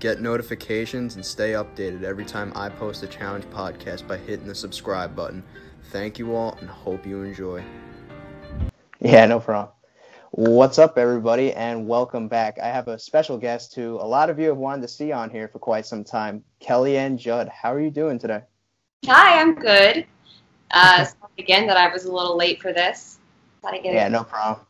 Get notifications and stay updated every time I post a challenge podcast by hitting the subscribe button. Thank you all and hope you enjoy. Yeah, no problem. What's up, everybody, and welcome back. I have a special guest who a lot of you have wanted to see on here for quite some time, Kellyanne Judd. How are you doing today? Hi, I'm good. Uh, sorry again that I was a little late for this. Yeah, no problem.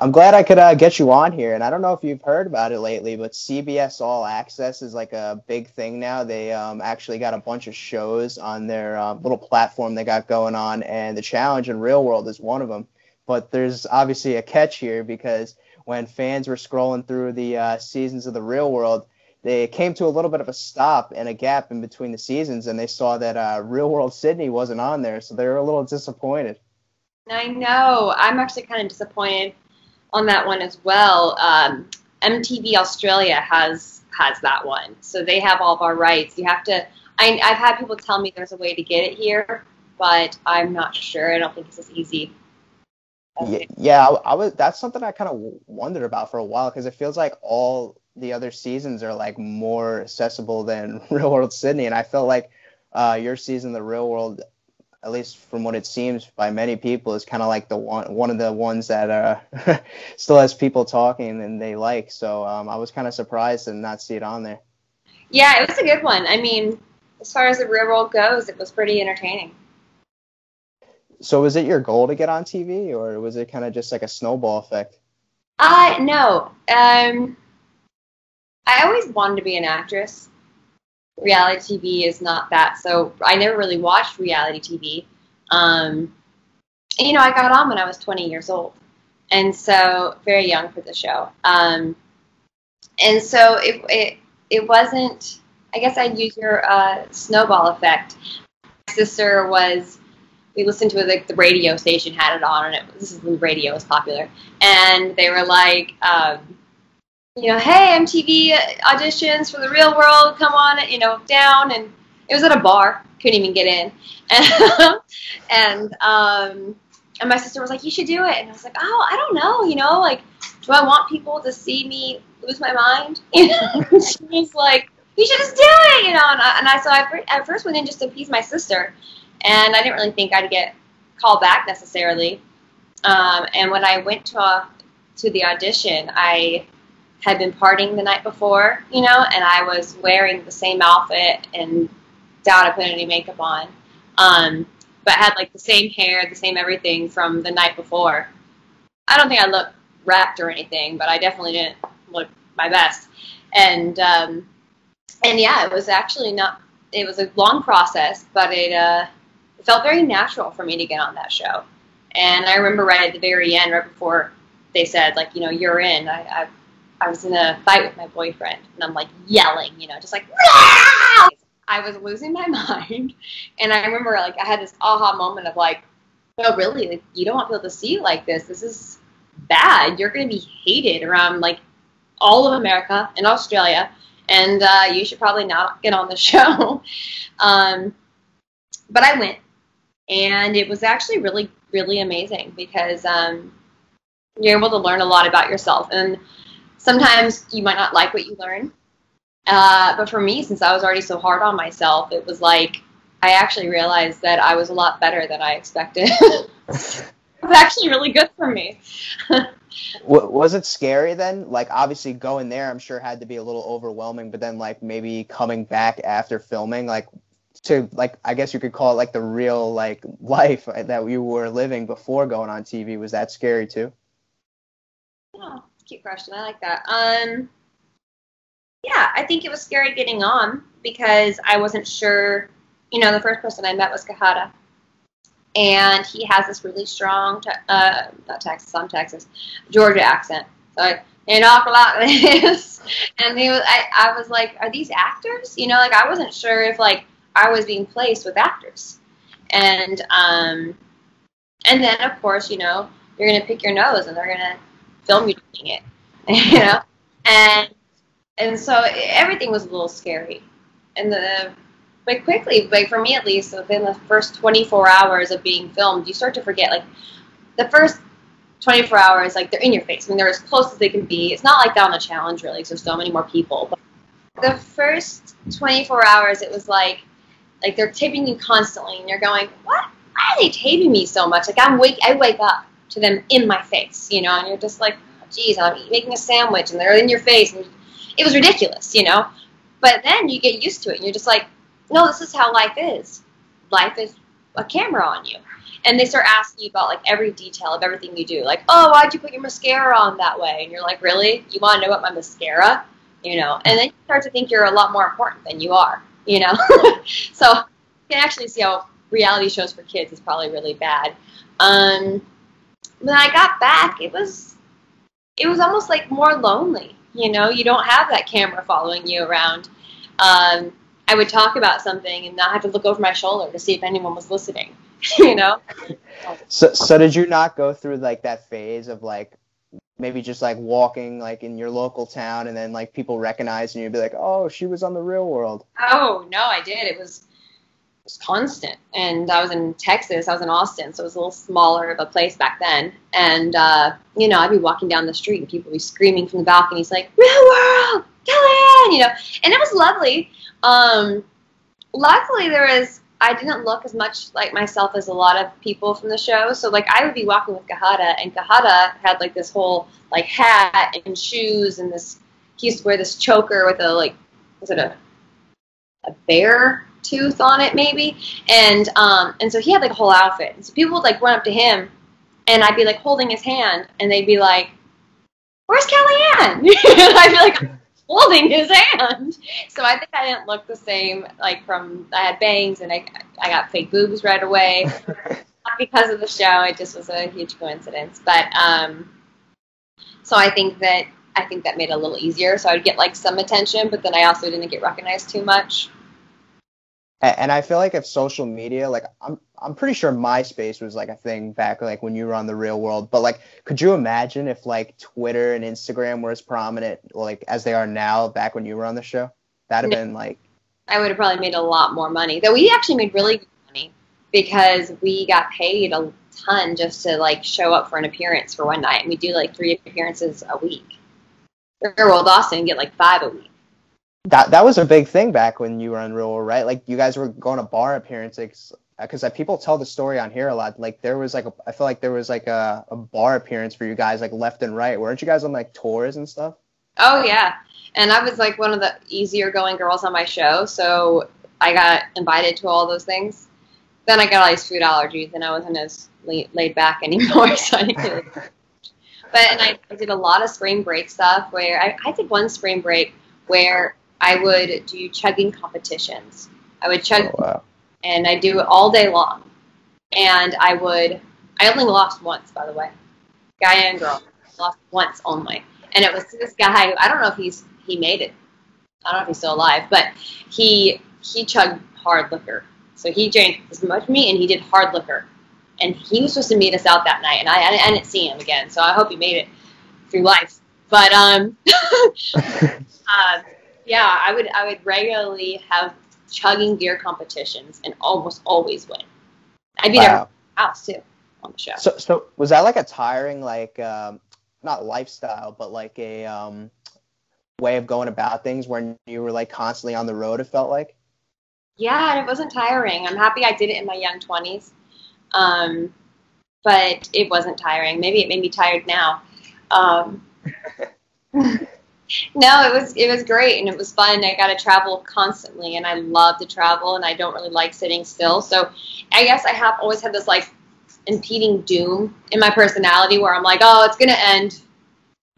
I'm glad I could uh, get you on here, and I don't know if you've heard about it lately, but CBS All Access is like a big thing now. They um, actually got a bunch of shows on their uh, little platform they got going on, and the Challenge in Real World is one of them. But there's obviously a catch here because when fans were scrolling through the uh, seasons of the Real World, they came to a little bit of a stop and a gap in between the seasons, and they saw that uh, Real World Sydney wasn't on there, so they were a little disappointed. I know. I'm actually kind of disappointed on that one as well. Um, MTV Australia has has that one, so they have all of our rights. You have to. I, I've had people tell me there's a way to get it here, but I'm not sure. I don't think it's as easy. Yeah, yeah I, I was. That's something I kind of wondered about for a while because it feels like all the other seasons are like more accessible than Real World Sydney, and I felt like uh, your season, the Real World, at least from what it seems by many people, is kind of like the one one of the ones that uh, still has people talking and they like. So um, I was kind of surprised to not see it on there. Yeah, it was a good one. I mean, as far as the Real World goes, it was pretty entertaining. So was it your goal to get on TV, or was it kind of just like a snowball effect? Uh, no. Um, I always wanted to be an actress. Reality TV is not that, so I never really watched reality TV. Um, and, you know, I got on when I was 20 years old, and so very young for the show. Um, and so it, it it wasn't. I guess I'd use your uh, snowball effect. My sister was. We listened to it, like the radio station had it on, and it, this is when radio was popular, and they were like. Um, you know, hey, MTV auditions for the real world, come on, you know, down. And it was at a bar, couldn't even get in. And, and, um, and my sister was like, you should do it. And I was like, oh, I don't know, you know, like, do I want people to see me lose my mind? Know, she was like, you should just do it, you know. And I, and I so I at first went in just to appease my sister, and I didn't really think I'd get called back necessarily. Um, and when I went to a, to the audition, I had been partying the night before, you know, and I was wearing the same outfit and doubt I put any makeup on. Um, but had like the same hair, the same everything from the night before. I don't think I looked wrapped or anything, but I definitely didn't look my best. And um, and yeah, it was actually not. It was a long process, but it, uh, felt very natural for me to get on that show. And I remember right at the very end, right before they said like, you know, you're in. I, I I was in a fight with my boyfriend, and I'm like yelling, you know, just like. Aah! I was losing my mind, and I remember like I had this aha moment of like, no, really, like, you don't want people to see you like this. This is bad. You're going to be hated around like all of America and Australia, and uh, you should probably not get on the show. um, but I went, and it was actually really, really amazing because um, you're able to learn a lot about yourself and sometimes you might not like what you learn. Uh, but for me, since I was already so hard on myself, it was like I actually realized that I was a lot better than I expected. it was actually really good for me. was it scary then? Like, obviously, going there, I'm sure had to be a little overwhelming, but then, like, maybe coming back after filming, like, to, like, I guess you could call it, like, the real, like, life that you were living before going on TV. Was that scary, too? Yeah cute question. I like that. Um, yeah, I think it was scary getting on because I wasn't sure. You know, the first person I met was Cohutta, and he has this really strong, te- uh, not Texas, I'm Texas, Georgia accent. So I, they talk like this, and he was. I, I was like, are these actors? You know, like I wasn't sure if like I was being placed with actors, and um, and then of course, you know, you're gonna pick your nose, and they're gonna film you doing it, you know, and and so everything was a little scary, and the but quickly, like for me at least, within the first 24 hours of being filmed, you start to forget like the first 24 hours, like they're in your face. I mean, they're as close as they can be. It's not like that on the challenge really, because there's so many more people. But the first 24 hours, it was like, like they're taping you constantly, and you're going, what? Why are they taping me so much? Like I'm wake, I wake up to them in my face, you know, and you're just like, geez, I'm making a sandwich, and they're in your face, and it was ridiculous, you know. But then you get used to it, and you're just like, no, this is how life is. Life is a camera on you. And they start asking you about like every detail of everything you do. Like, oh, why'd you put your mascara on that way? And you're like, really? You want to know about my mascara? You know? And then you start to think you're a lot more important than you are. You know? so you can actually see how reality shows for kids is probably really bad. Um, when I got back, it was it was almost like more lonely. You know, you don't have that camera following you around. Um, I would talk about something and not have to look over my shoulder to see if anyone was listening. you know. So, so did you not go through like that phase of like maybe just like walking like in your local town and then like people recognize you and you'd be like, oh, she was on the Real World. Oh no, I did. It was was constant, and I was in Texas. I was in Austin, so it was a little smaller of a place back then. And uh, you know, I'd be walking down the street and people would be screaming from the balconies like, "Real World, Kellyanne!" You know, and it was lovely. Um, luckily, there was I didn't look as much like myself as a lot of people from the show. So like I would be walking with Cohutta, and Cohutta had like this whole like hat and shoes, and this he used to wear this choker with a like was it a a bear tooth on it maybe, and um and so he had like a whole outfit. And so people would like run up to him, and I'd be like holding his hand, and they'd be like, "Where's Kellyanne?" I'd be like holding his hand. So I think I didn't look the same. Like from I had bangs and I I got fake boobs right away. Not because of the show. It just was a huge coincidence. But um, so I think that I think that made it a little easier. So I'd get like some attention, but then I also didn't get recognized too much. And I feel like if social media, like I'm, I'm pretty sure MySpace was like a thing back like when you were on the real world. But like, could you imagine if like Twitter and Instagram were as prominent like as they are now back when you were on the show? That'd have no. been like. I would have probably made a lot more money. Though we actually made really good money because we got paid a ton just to like show up for an appearance for one night, and we do like three appearances a week. Real World Austin get like five a week that that was a big thing back when you were on Real World, right? Like you guys were going to bar appearances because uh, people tell the story on here a lot. Like there was like a, I feel like there was like a, a bar appearance for you guys like left and right. Weren't you guys on like tours and stuff? Oh yeah, and I was like one of the easier going girls on my show, so I got invited to all those things. Then I got all these food allergies, and I wasn't as laid, back anymore, so I didn't it. But and I, I did a lot of spring break stuff where I, I did one spring break where I would do chugging competitions. I would chug, oh, wow. and I do it all day long. And I would, I only lost once, by the way, guy and girl, lost once only, and it was this guy. Who, I don't know if he's he made it. I don't know if he's still alive, but he he chugged hard liquor. So he drank as much meat, and he did hard liquor. And he was supposed to meet us out that night, and I, I didn't see him again. So I hope he made it through life. But um, uh, yeah, I would I would regularly have chugging beer competitions and almost always win. I beat wow. There house too on the show. So so was that like a tiring like um, not lifestyle but like a um, way of going about things when you were like constantly on the road? It felt like. Yeah, and it wasn't tiring. I'm happy I did it in my young 20s, um, but it wasn't tiring. Maybe it made me tired now. No, it was it was great and it was fun. I got to travel constantly, and I love to travel, and I don't really like sitting still. So, I guess I have always had this like impeding doom in my personality where I'm like, oh, it's gonna end,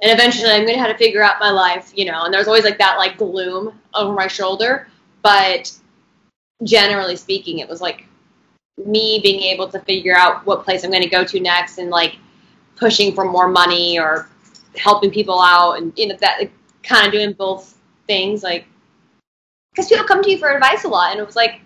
and eventually I'm gonna have to figure out my life, you know. And there's always like that like gloom over my shoulder, but generally speaking, it was like me being able to figure out what place I'm gonna go to next, and like pushing for more money or helping people out, and you know that kind of doing both things, like because people come to you for advice a lot, and it was like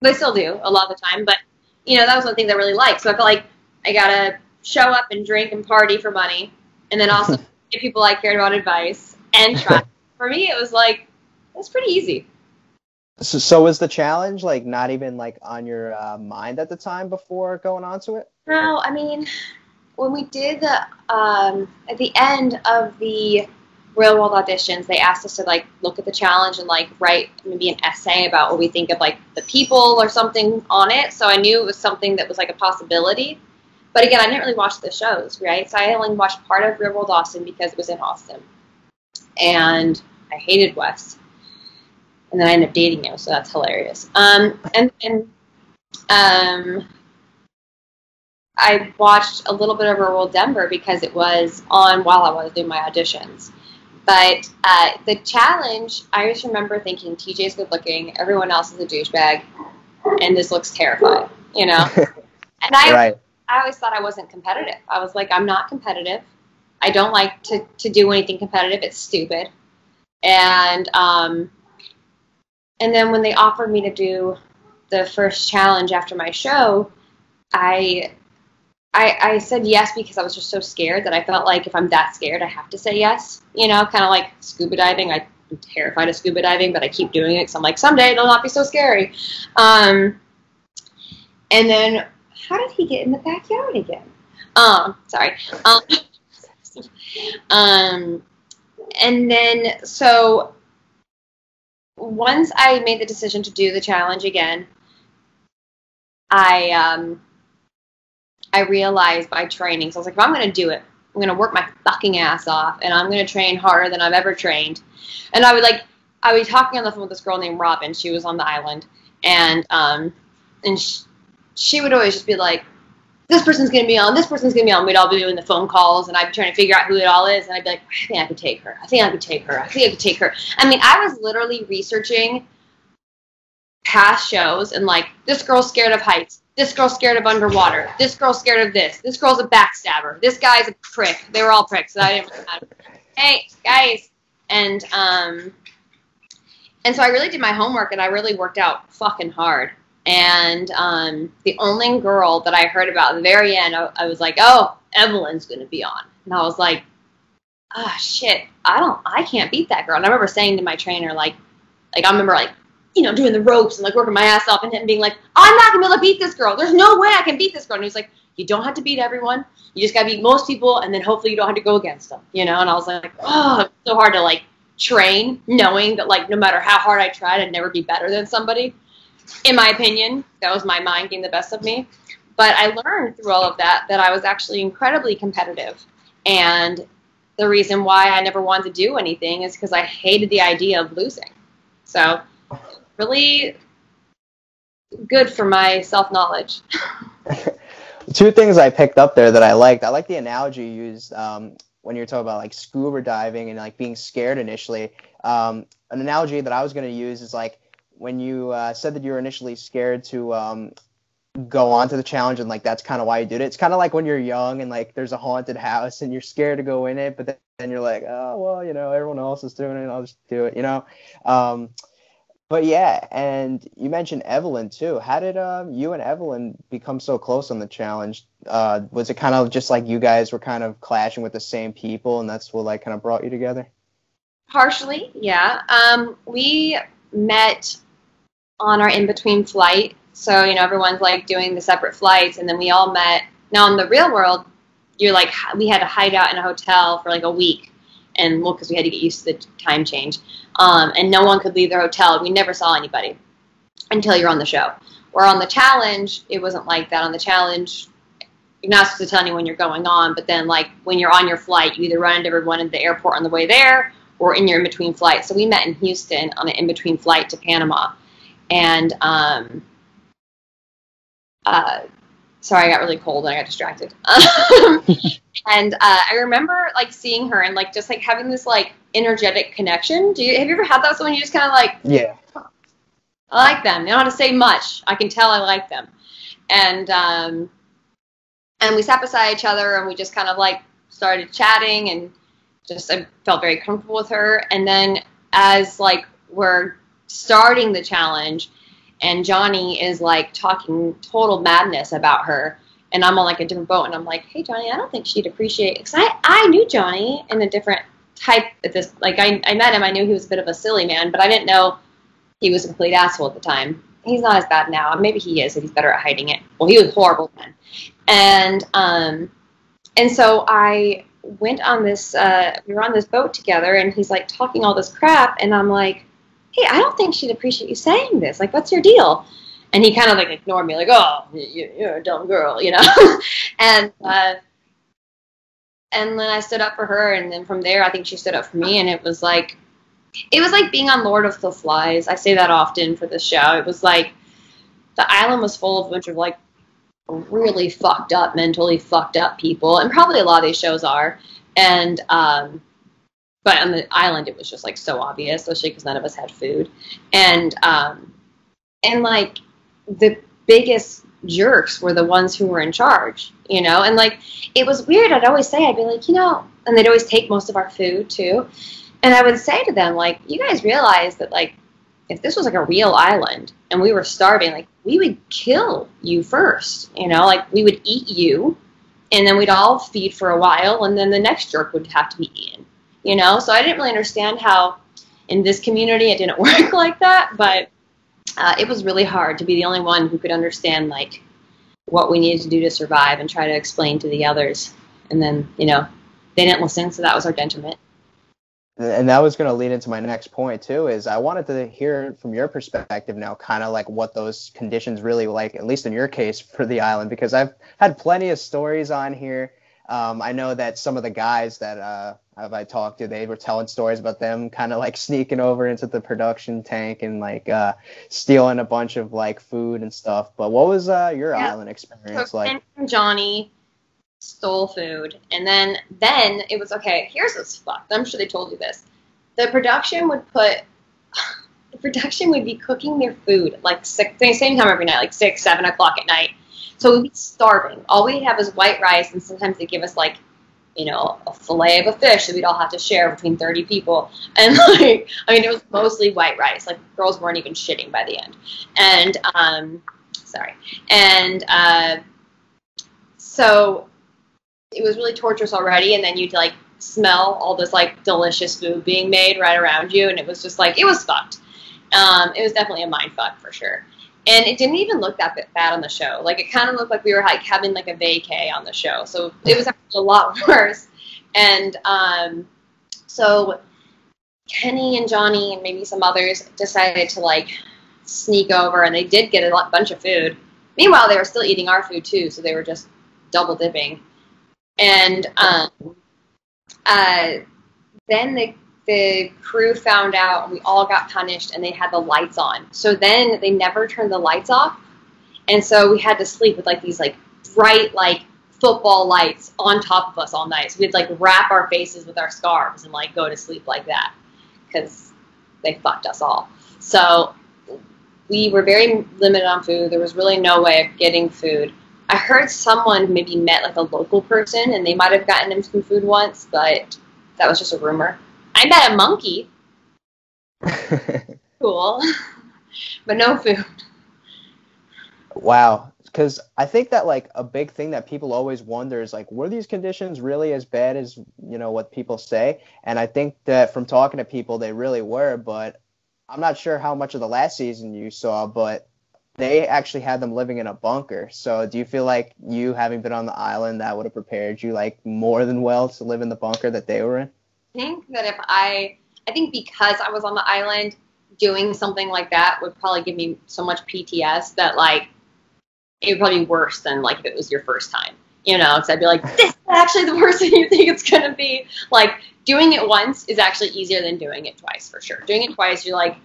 they still do a lot of the time, but you know that was one thing I really liked. So I felt like I gotta show up and drink and party for money, and then also give people I cared about advice and try. for me, it was like it was pretty easy. So, so was the challenge like not even like on your uh, mind at the time before going on to it? No, I mean, when we did the um, at the end of the real world auditions, they asked us to like look at the challenge and like write maybe an essay about what we think of like the people or something on it. So I knew it was something that was like a possibility. But again, I didn't really watch the shows, right? So I only watched part of Real World Austin because it was in Austin. And I hated Wes. And then I ended up dating him, so that's hilarious. Um, and and um, I watched a little bit of Real World Denver because it was on while I was doing my auditions. But uh, the challenge, I just remember thinking TJ's good looking, everyone else is a douchebag, and this looks terrifying, you know? and I, right. I always thought I wasn't competitive. I was like, I'm not competitive. I don't like to, to do anything competitive. It's stupid. And um, and then when they offered me to do the first challenge after my show, I I, I said yes because I was just so scared that I felt like if I'm that scared, I have to say yes. You know, kind of like scuba diving. I, am terrified of scuba diving, but I keep doing it because I'm like, someday it'll not be so scary. Um, and then, how did he get in the backyard again? Um, sorry. Um, um, and then, so once I made the decision to do the challenge again, I um, I realized by training, so I was like, if I'm going to do it, I'm going to work my fucking ass off, and I'm going to train harder than I've ever trained. And I would like, I was talking on the phone with this girl named Robin. She was on the island, and um, and she, she would always just be like, this person's going to be on, this person's going to be on. We'd all be doing the phone calls, and I'd be trying to figure out who it all is, and I'd be like, I think I could take her. I think I could take her. I think I could take her. I mean, I was literally researching past shows and like, this girl's scared of heights. This girl's scared of underwater. This girl's scared of this. This girl's a backstabber. This guy's a prick. They were all pricks. So I didn't. hey guys, and um, and so I really did my homework and I really worked out fucking hard. And um, the only girl that I heard about at the very end, I, I was like, oh, Evelyn's gonna be on, and I was like, ah, oh, shit, I don't, I can't beat that girl. And I remember saying to my trainer, like, like I remember like you know, doing the ropes and like working my ass off and him being like, I'm not gonna be able to beat this girl. There's no way I can beat this girl. And he's like, you don't have to beat everyone. You just gotta beat most people, and then hopefully you don't have to go against them. You know? And I was like, oh, it's so hard to like train, knowing that like no matter how hard I tried, I'd never be better than somebody. In my opinion, that was my mind getting the best of me. But I learned through all of that that I was actually incredibly competitive, and the reason why I never wanted to do anything is because I hated the idea of losing. So really good for my self knowledge. Two things I picked up there that I liked. I like the analogy you used um, when you're talking about like scuba diving and like being scared initially. Um, an analogy that I was going to use is like when you uh, said that you were initially scared to um, go on to the challenge and like that's kind of why you did it. It's kind of like when you're young and like there's a haunted house and you're scared to go in it, but then you're like, oh well, you know, everyone else is doing it, I'll just do it, you know. Um, but yeah, and you mentioned Evelyn too. How did um, you and Evelyn become so close on the challenge? Uh, was it kind of just like you guys were kind of clashing with the same people, and that's what like kind of brought you together? Partially, yeah. Um, we met on our in between flight, so you know everyone's like doing the separate flights, and then we all met. Now in the real world, you're like we had to hide out in a hotel for like a week, and well, because we had to get used to the time change um, and no one could leave their hotel. We never saw anybody until you're on the show. Or on the challenge, it wasn't like that. On the challenge, you're not supposed to tell anyone you're going on, but then like when you're on your flight, you either run into everyone at the airport on the way there or in your in between flight. So we met in Houston on an in between flight to Panama, and um, uh, sorry, I got really cold and I got distracted. and uh, I remember like seeing her and like just like having this like energetic connection. Do you have you ever had that? So when you just kind of like, yeah, I like them. They don't have to say much. I can tell I like them, and um, and we sat beside each other and we just kind of like started chatting and just I felt very comfortable with her. And then as like we're starting the challenge and Johnny is like talking total madness about her, and I'm on like a different boat, and I'm like, hey Johnny, I don't think she'd appreciate because I I knew Johnny in a different type at this like I I met him, I knew he was a bit of a silly man, but I didn't know he was a complete asshole at the time. He's not as bad now. Maybe he is, if he's better at hiding it. Well, he was horrible then, and um, and so I went on this. Uh, we were on this boat together, and he's like talking all this crap, and I'm like, "Hey, I don't think she'd appreciate you saying this. Like, what's your deal?" And he kind of like ignored me, like, "Oh, you're a dumb girl," you know. and uh, and then I stood up for her, and then from there, I think she stood up for me, and it was like, it was like being on Lord of the Flies. I say that often for the show. It was like the island was full of a bunch of like really fucked up, mentally fucked up people, and probably a lot of these shows are. And um, but on the island, it was just like so obvious, especially because none of us had food, and um, and like the biggest jerks were the ones who were in charge, you know? And like, it was weird. I'd always say, I'd be like, you know, and they'd always take most of our food too. And I would say to them, like, you guys realize that, like, if this was like a real island and we were starving, like, we would kill you first, you know? Like, we would eat you and then we'd all feed for a while and then the next jerk would have to be eaten, you know? So I didn't really understand how in this community it didn't work like that, but uh, it was really hard to be the only one who could understand like what we needed to do to survive and try to explain to the others. And then, you know, they didn't listen, so that was our detriment. And that was going to lead into my next point too. Is I wanted to hear from your perspective now, kind of like what those conditions really like, at least in your case for the island, because I've had plenty of stories on here. Um, I know that some of the guys that uh, have I talked to, they were telling stories about them kind of like sneaking over into the production tank and like uh, stealing a bunch of like food and stuff. But what was uh, your yeah. island experience so like? Johnny stole food, and then then it was okay. Here's what's fucked. I'm sure they told you this. The production would put. The production would be cooking their food like six, same time every night, like six, seven o'clock at night. So we'd be starving. All we'd have is white rice, and sometimes they give us like you know, a fillet of a fish that we'd all have to share between 30 people. And like, I mean, it was mostly white rice. Like, girls weren't even shitting by the end. And, um, sorry. And, uh, so it was really torturous already. And then you'd like smell all this like delicious food being made right around you. And it was just like, it was fucked. Um, it was definitely a mind fuck for sure and it didn't even look that bad on the show. Like it kind of looked like we were like having like a vacay on the show, so it was actually a lot worse. And um, so Kenny and Johnny and maybe some others decided to like sneak over, and they did get a lot, bunch of food. Meanwhile, they were still eating our food too, so they were just double dipping. And um, uh, then they the crew found out and we all got punished and they had the lights on. So then they never turned the lights off. And so we had to sleep with like these like bright like football lights on top of us all night. So we'd like wrap our faces with our scarves and like go to sleep like that because they fucked us all. So we were very limited on food. There was really no way of getting food. I heard someone maybe met like a local person and they might have gotten him some food once, but that was just a rumor. I met a monkey. cool. but no food. Wow. Because I think that like a big thing that people always wonder is like, were these conditions really as bad as you know what people say? And I think that from talking to people, they really were. But I'm not sure how much of the last season you saw, but they actually had them living in a bunker. So do you feel like you having been on the island that would have prepared you like more than well to live in the bunker that they were in? Think that if I, I think because I was on the island, doing something like that would probably give me so much PTS that like it would probably be worse than like if it was your first time. You know, so I'd be like, this is actually the worst thing you think it's gonna be. Like doing it once is actually easier than doing it twice for sure. Doing it twice, you're like,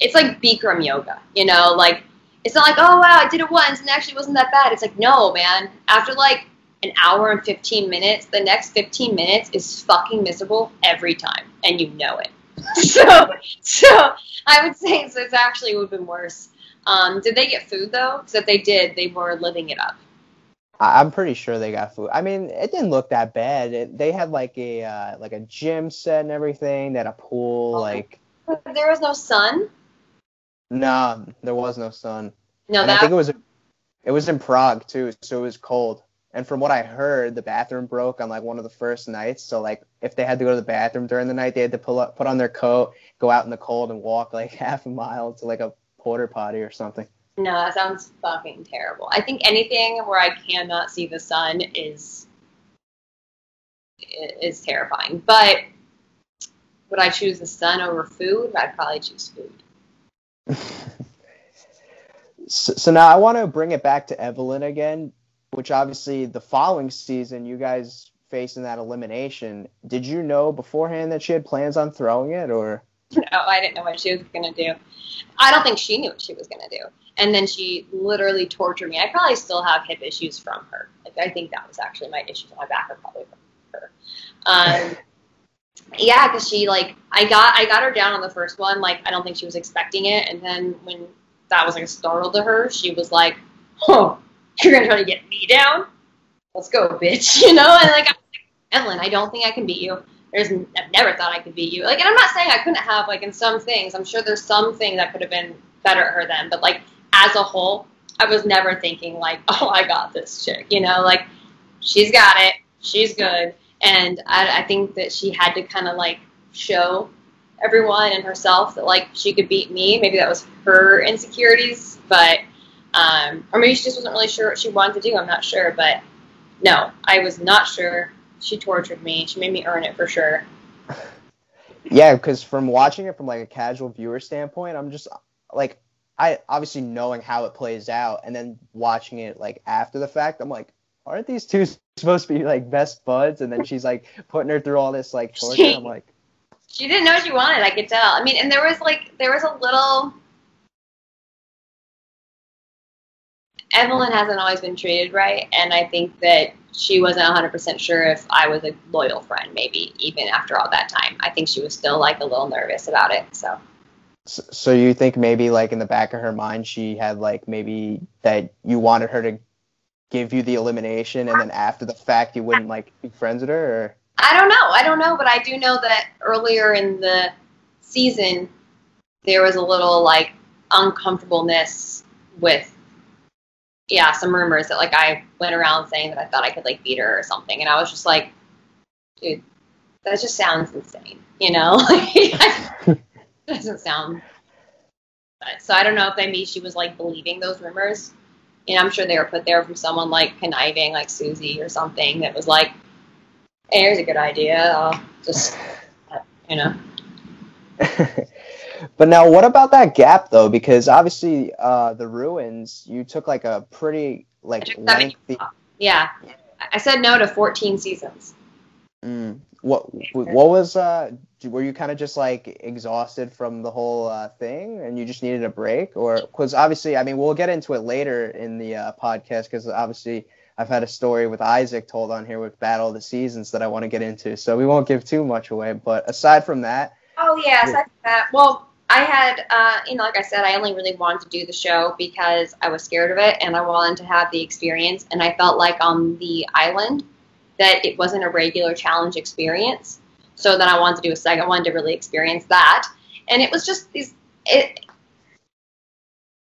it's like Bikram yoga. You know, like it's not like, oh wow, I did it once and it actually wasn't that bad. It's like, no, man. After like an hour and 15 minutes, the next 15 minutes is fucking miserable every time, and you know it. so, so I would say so it's actually would have been worse. Um, did they get food though? Because if they did, they were living it up. I'm pretty sure they got food. I mean, it didn't look that bad. It, they had like a uh, like a gym set and everything. They had a pool. Oh, like there was no sun. No, there was no sun. No, and that... I think it was it was in Prague too, so it was cold. And from what I heard, the bathroom broke on like one of the first nights. So like if they had to go to the bathroom during the night, they had to pull up, put on their coat, go out in the cold, and walk like half a mile to like a porter potty or something. No, that sounds fucking terrible. I think anything where I cannot see the sun is is terrifying. But would I choose the sun over food? I'd probably choose food. so, so now I want to bring it back to Evelyn again, which obviously the following season you guys facing that elimination. Did you know beforehand that she had plans on throwing it, or? No, I didn't know what she was gonna do. I don't think she knew what she was gonna do. And then she literally tortured me. I probably still have hip issues from her. Like I think that was actually my issues on my back are probably from her. Um, yeah, because she like I got I got her down on the first one. Like I don't think she was expecting it, and then when that was like a startle to her, she was like, "Oh, you're gonna try to get me down? Let's go, bitch!" You know, and like, like Evelyn, I don't think I can beat you. There's I've never thought I could beat you. Like, and I'm not saying I couldn't have like in some things. I'm sure there's some things that could have been better at her then, but like as a whole, I was never thinking like, "Oh, I got this chick." You know, like she's got it. She's good and I, I think that she had to kind of like show everyone and herself that like she could beat me. Maybe that was her insecurities, but um, or maybe she just wasn't really sure what she wanted to do. I'm not sure, but no, I was not sure. She tortured me. She made me earn it for sure. Yeah, because from watching it from like a casual viewer standpoint, I'm just like I obviously knowing how it plays out, and then watching it like after the fact, I'm like, aren't these two supposed to be like best buds? And then she's like putting her through all this like torture. I'm like, she didn't know what she wanted. I could tell. I mean, and there was like there was a little. Evelyn hasn't always been treated right, and I think that she wasn't 100% sure if I was a loyal friend, maybe even after all that time. I think she was still like a little nervous about it. So. So you think maybe like in the back of her mind she had like maybe that you wanted her to give you the elimination and then after the fact you wouldn't like be friends with her or I don't know. I don't know, but I do know that earlier in the season there was a little like uncomfortableness with yeah, some rumors that like I went around saying that I thought I could like beat her or something and I was just like dude, that just sounds insane, you know? doesn't sound so I don't know if maybe she was like believing those rumors and I'm sure they were put there from someone like conniving, like Susie or something, that was like, hey, here's a good idea. I'll just, uh, you know. but now, what about that gap though? Because obviously, uh, the ruins, you took like a pretty like lengthy. Yeah, I said no to 14 seasons. Mm. What what was uh were you kind of just like exhausted from the whole uh, thing and you just needed a break or because obviously i mean we'll get into it later in the uh, podcast because obviously i've had a story with isaac told on here with battle of the seasons that i want to get into so we won't give too much away but aside from that oh yeah aside from that well i had uh, you know like i said i only really wanted to do the show because i was scared of it and i wanted to have the experience and i felt like on the island that it wasn't a regular challenge experience so then I wanted to do a second one to really experience that. And it was just these, it,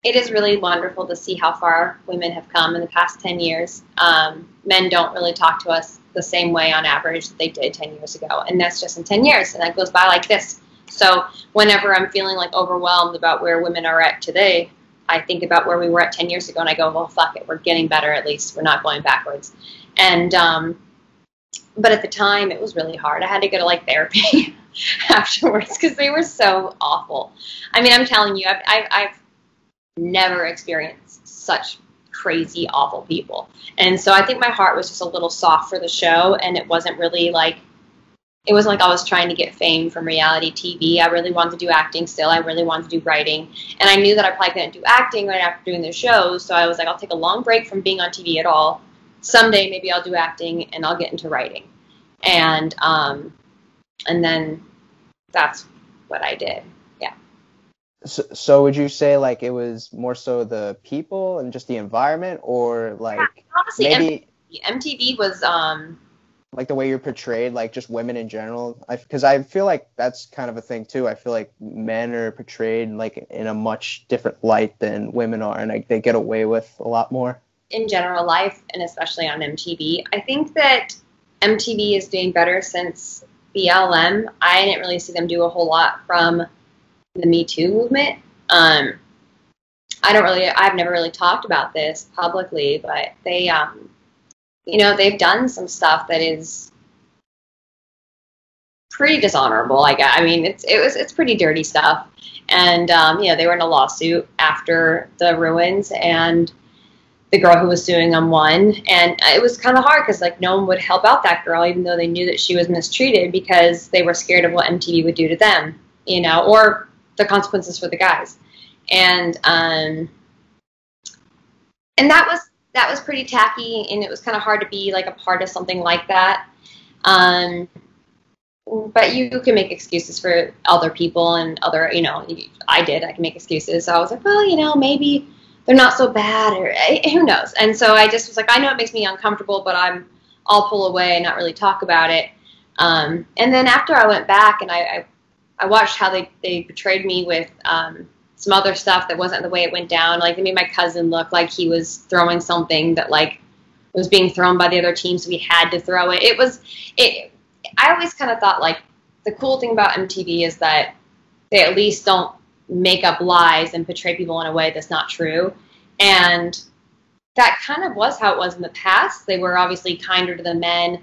it is really wonderful to see how far women have come in the past 10 years. Um, men don't really talk to us the same way on average that they did 10 years ago. And that's just in 10 years. And that goes by like this. So whenever I'm feeling like overwhelmed about where women are at today, I think about where we were at 10 years ago and I go, well, fuck it. We're getting better at least. We're not going backwards. And um, but at the time it was really hard. I had to go to like therapy afterwards because they were so awful. I mean, I'm telling you, I've, I've, I've never experienced such crazy, awful people. And so I think my heart was just a little soft for the show, and it wasn't really like it wasn't like I was trying to get fame from reality TV. I really wanted to do acting still. I really wanted to do writing. And I knew that I probably couldn't do acting right after doing the shows. So I was like, I'll take a long break from being on TV at all someday maybe I'll do acting and I'll get into writing. And um, and then that's what I did. Yeah. So, so would you say like it was more so the people and just the environment, or like yeah, honestly, maybe MTV, MTV was um like the way you're portrayed, like just women in general. Because I, I feel like that's kind of a thing too. I feel like men are portrayed like in a much different light than women are, and like they get away with a lot more in general life and especially on MTV. I think that MTV is doing better since BLM. I didn't really see them do a whole lot from the Me Too movement. Um, I don't really, I've never really talked about this publicly, but they, um, you know, they've done some stuff that is pretty dishonorable. Like I mean, it's it was it's pretty dirty stuff. And um, you know, they were in a lawsuit after the ruins, and the girl who was suing them won. And it was kind of hard because like no one would help out that girl, even though they knew that she was mistreated because they were scared of what MTV would do to them, you know, or the consequences for the guys. And um, and that was that was pretty tacky, and it was kind of hard to be like a part of something like that. Um, but you can make excuses for other people and other, you know, I did. I can make excuses. So I was like, well, you know, maybe they're not so bad, or eh, who knows. And so I just was like, I know it makes me uncomfortable, but I'm, I'll pull away and not really talk about it. Um, and then after I went back and I, I, I watched how they they betrayed me with um, some other stuff that wasn't the way it went down. Like they made my cousin look like he was throwing something that like was being thrown by the other team, so we had to throw it. It was it I always kind of thought like the cool thing about MTV is that they at least don't make up lies and portray people in a way that's not true. And that kind of was how it was in the past. They were obviously kinder to the men.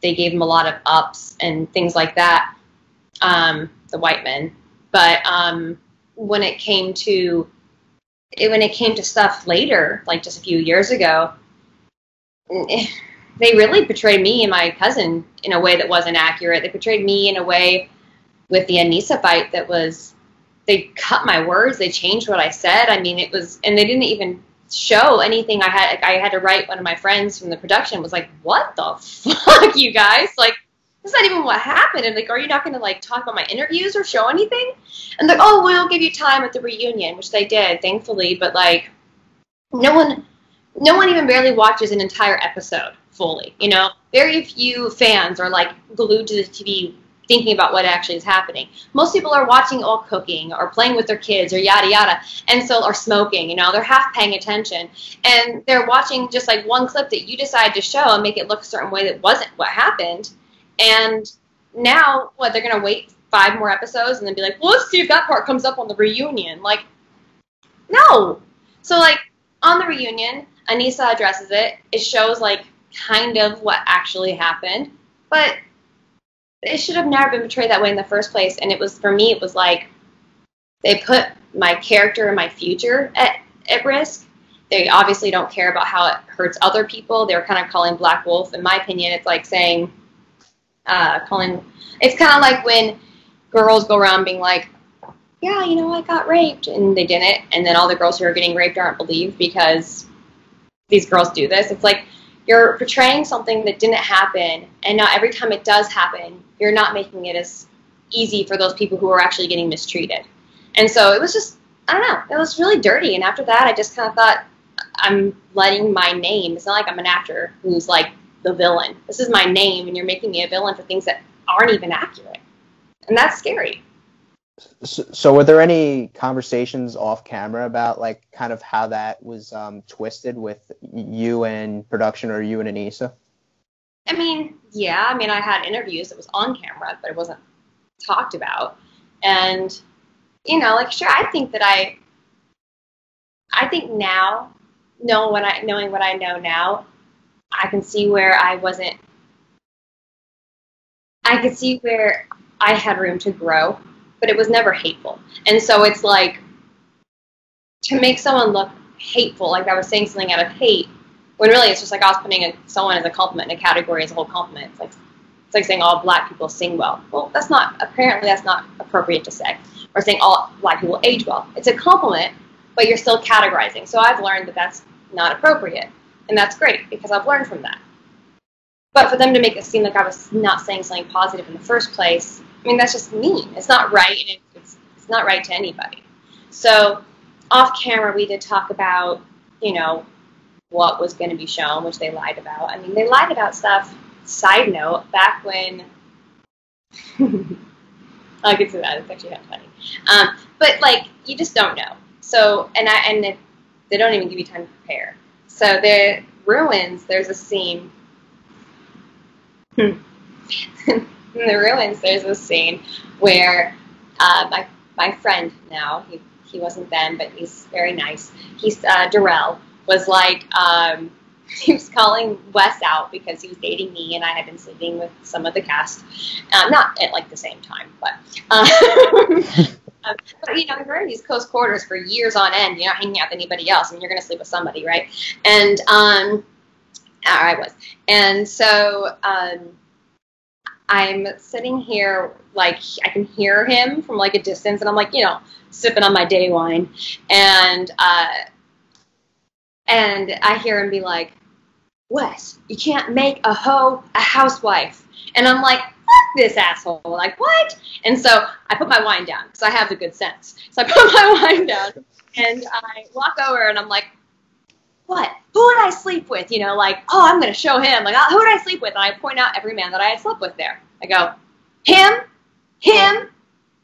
They gave them a lot of ups and things like that, um, the white men. But um, when it came to when it came to stuff later, like just a few years ago, they really portrayed me and my cousin in a way that wasn't accurate. They portrayed me in a way with the Aneesa fight that was they cut my words, they changed what I said. I mean, it was, and they didn't even show anything. I had I had to write. One of my friends from the production was like, "What the fuck, you guys? Like, that's not even what happened." And like, are you not going to like talk about my interviews or show anything? And like, "Oh, we'll give you time at the reunion," which they did, thankfully. But like, no one, no one even barely watches an entire episode fully. You know, very few fans are like glued to the TV thinking about what actually is happening. Most people are watching all cooking or playing with their kids or yada yada, and so are smoking. You know, they're half paying attention, and they're watching just like one clip that you decide to show and make it look a certain way that wasn't what happened. And now, what they're gonna wait five more episodes and then be like, well, let's see if that part comes up on the reunion. Like, no. So like on the reunion, Aneesa addresses it. It shows like kind of what actually happened, but it should have never been portrayed that way in the first place. And it was for me, it was like they put my character and my future at at risk. They obviously don't care about how it hurts other people. They're kind of calling Black Wolf, in my opinion, it's like saying, uh, calling. It's kind of like when girls go around being like, "Yeah, you know, I got raped," and they didn't, and then all the girls who are getting raped aren't believed because these girls do this. It's like you're portraying something that didn't happen, and now every time it does happen, you're not making it as easy for those people who are actually getting mistreated. And so it was just, I don't know, it was really dirty. And after that, I just kind of thought, I'm letting my name, it's not like I'm an actor who's like the villain. This is my name, and you're making me a villain for things that aren't even accurate. And that's scary. So, so, were there any conversations off camera about like kind of how that was um, twisted with you and production or you and Aneesa? I mean, yeah. I mean, I had interviews that was on camera, but it wasn't talked about. And you know, like sure, I think that I, I think now, knowing what I knowing what I know now, I can see where I wasn't. I could see where I had room to grow but it was never hateful. And so it's like to make someone look hateful, like I was saying something out of hate, when really it's just like I was putting a, someone as a compliment in a category as a whole compliment. It's like it's like saying all black people sing well. Well, that's not apparently that's not appropriate to say. Or saying all black people age well. It's a compliment, but you're still categorizing. So I've learned that that's not appropriate, and that's great because I've learned from that. But for them to make it seem like I was not saying something positive in the first place, I mean, that's just mean. It's not right, and it's, it's not right to anybody. So, off camera, we did talk about, you know, what was going to be shown, which they lied about. I mean, they lied about stuff. Side note, back when. I'll get to that. It's actually kind of funny. Um, but, like, you just don't know. So, and I and they don't even give you time to prepare. So, the ruins, there's a scene. in the ruins, there's a scene where uh, my my friend now he he wasn't then, but he's very nice. He's uh, Darrell was like um, he was calling Wes out because he was dating me and I had been sleeping with some of the cast. Um, not at like the same time, but. Um, but you know, you're in these close quarters for years on end. You're not hanging out with anybody else, and you're going to sleep with somebody, right? And um, I was, and so um, I'm sitting here, like I can hear him from like a distance, and I'm like, you know, sipping on my day wine, and uh, and I hear him be like, Wes, you can't make a hoe a housewife. And I'm like, this asshole. Like, what? And so I put my wine down because I have the good sense. So I put my wine down and I walk over and I'm like, what? Who would I sleep with? You know, like, oh, I'm going to show him. Like, uh, who would I sleep with? And I point out every man that I had slept with there. I go, him, him,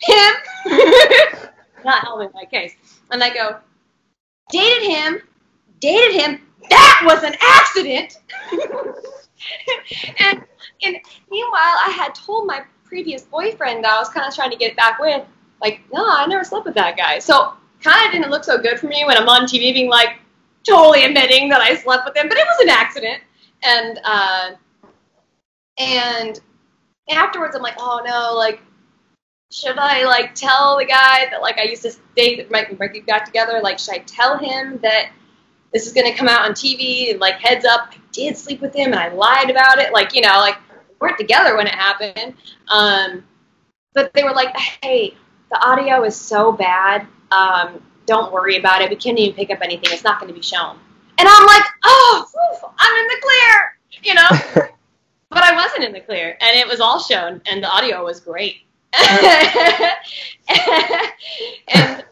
him. Not helping my case. And I go, dated him, dated him. That was an accident. and, and meanwhile, I had told my previous boyfriend that I was kind of trying to get back with, like, no, I never slept with that guy. So kind of didn't look so good for me when I'm on TV being like, totally admitting that I slept with him, but it was an accident. And uh, and afterwards, I'm like, oh no, like, should I like tell the guy that like I used to date, like we got together? Like, should I tell him that this is going to come out on TV and like heads up, I did sleep with him and I lied about it. Like, you know, like we weren't together when it happened. Um, but they were like, hey, the audio is so bad. Um, don't worry about it. We can't even pick up anything. It's not going to be shown. And I'm like, oh, whew, I'm in the clear, you know? but I wasn't in the clear. And it was all shown and the audio was great. and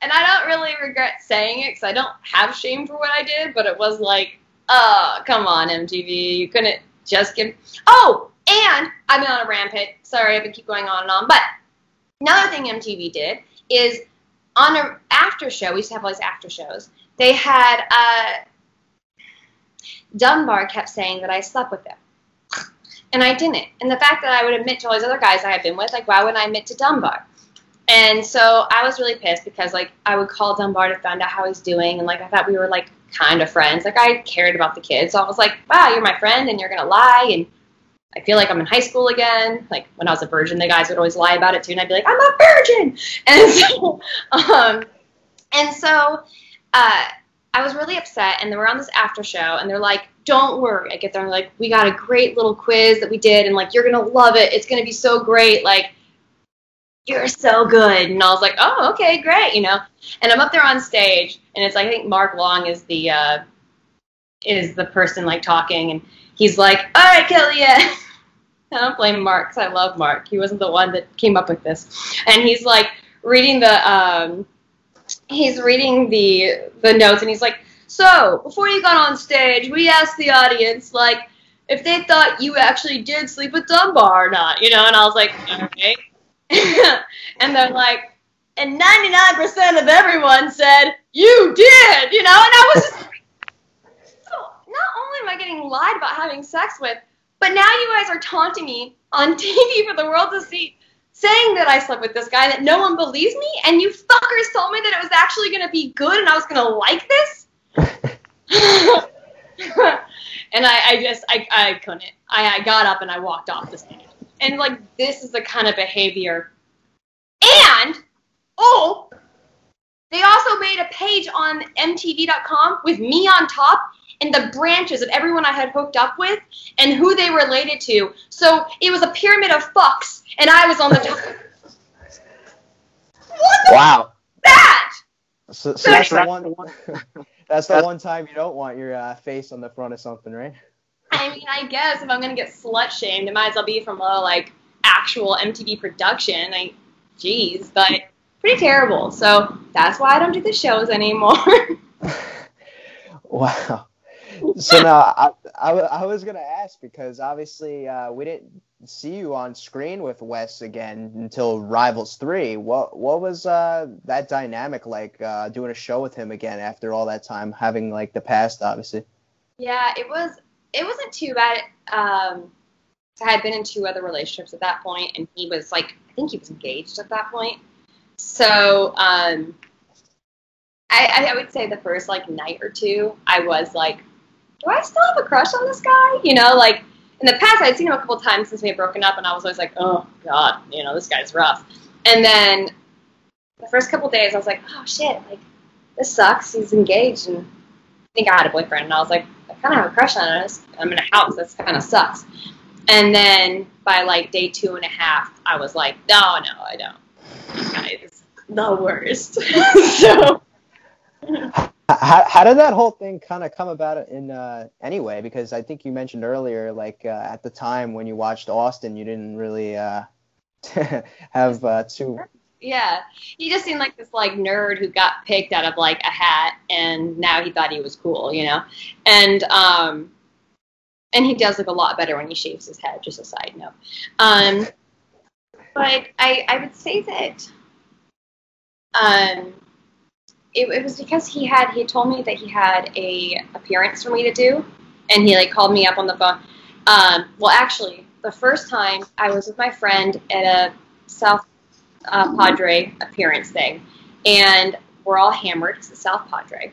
and I don't really regret saying it because I don't have shame for what I did, but it was like, oh, come on, MTV, you couldn't just give. Oh, and I've been on a rampage. Sorry, I've been keep going on and on. But another thing MTV did is on a after show. We used to have all these after shows. They had uh, Dunbar kept saying that I slept with him. And I didn't. And the fact that I would admit to all these other guys I had been with, like, why wouldn't I admit to Dunbar? And so I was really pissed because like I would call Dunbar to find out how he's doing, and like I thought we were like kind of friends. Like I cared about the kids, so I was like, wow, you're my friend, and you're gonna lie, and I feel like I'm in high school again. Like when I was a virgin, the guys would always lie about it too, and I'd be like, I'm a virgin, and so, um, and so, uh, I was really upset, and then we're on this after show, and they're like, don't worry. I get there, and like, we got a great little quiz that we did, and like, you're gonna love it. It's gonna be so great, like you're so good. And I was like, oh, okay, great, you know. And I'm up there on stage, and it's like I think Mark Long is the uh, is the person like talking, and he's like, all right, Kelly, yeah. I don't blame Mark because I love Mark. He wasn't the one that came up with this, and he's like reading the um, he's reading the the notes, and he's like, so before you got on stage, we asked the audience like if they thought you actually did sleep with Dunbar or not, you know, and I was like, okay. and they're like, and 99% of everyone said, you did, you know? And I was just like, so not only am I getting lied about having sex with, but now you guys are taunting me on TV for the world to see, saying that I slept with this guy, that no one believes me, and you fuckers told me that it was actually going to be good and I was going to like this? and I, I just, I, I couldn't. I, I got up and I walked off the stage. And like this is the kind of behavior. And oh, they also made a page on MTV.com with me on top and the branches of everyone I had hooked up with and who they related to. So it was a pyramid of fucks, and I was on the top. what the Wow. that? So, so that's the one. That's the one time you don't want your uh, face on the front of something, right? I mean, I guess if I'm gonna get slut shamed, it might as well be from a like actual MTV production. Like, jeez, but pretty terrible. So that's why I don't do the shows anymore. Wow. So now I, I, I was gonna ask because obviously uh, we didn't see you on screen with Wes again until Rivals Three. What what was uh, that dynamic like uh, doing a show with him again after all that time, having like the past obviously? yeah, it was. It wasn't too bad. Um, I had been in two other relationships at that point, and he was like, I think he was engaged at that point. So, um, I, I would say the first like night or two, I was like do I still have a crush on this guy? You know, like in the past, I'd seen him a couple times since we had broken up, and I was always like, oh god, you know, this guy's rough. And then the first couple days, I was like, oh shit, like this sucks. He's engaged, and think I had a boyfriend, and I was like, I kind of have a crush on him. I'm in a house. That's kind of sucks. And then by like day two and a half, I was like, no, no, I don't. This guy is the worst. so. How, how did that whole thing kind of come about in uh, anyway? Because I think you mentioned earlier, like uh, at the time when you watched Austin, you didn't really uh, have uh, too. Yeah, he just seemed like this like nerd who got picked out of like a hat, and now he thought he was cool, you know. And um, and he does look a lot better when he shaves his head. Just a side note. Um, but I I would say that um it, it was because he had he told me that he had a appearance for me to do, and he like called me up on the phone. Um, well, actually, the first time I was with my friend at a South uh, Padre appearance thing, and we're all hammered. It's the South Padre.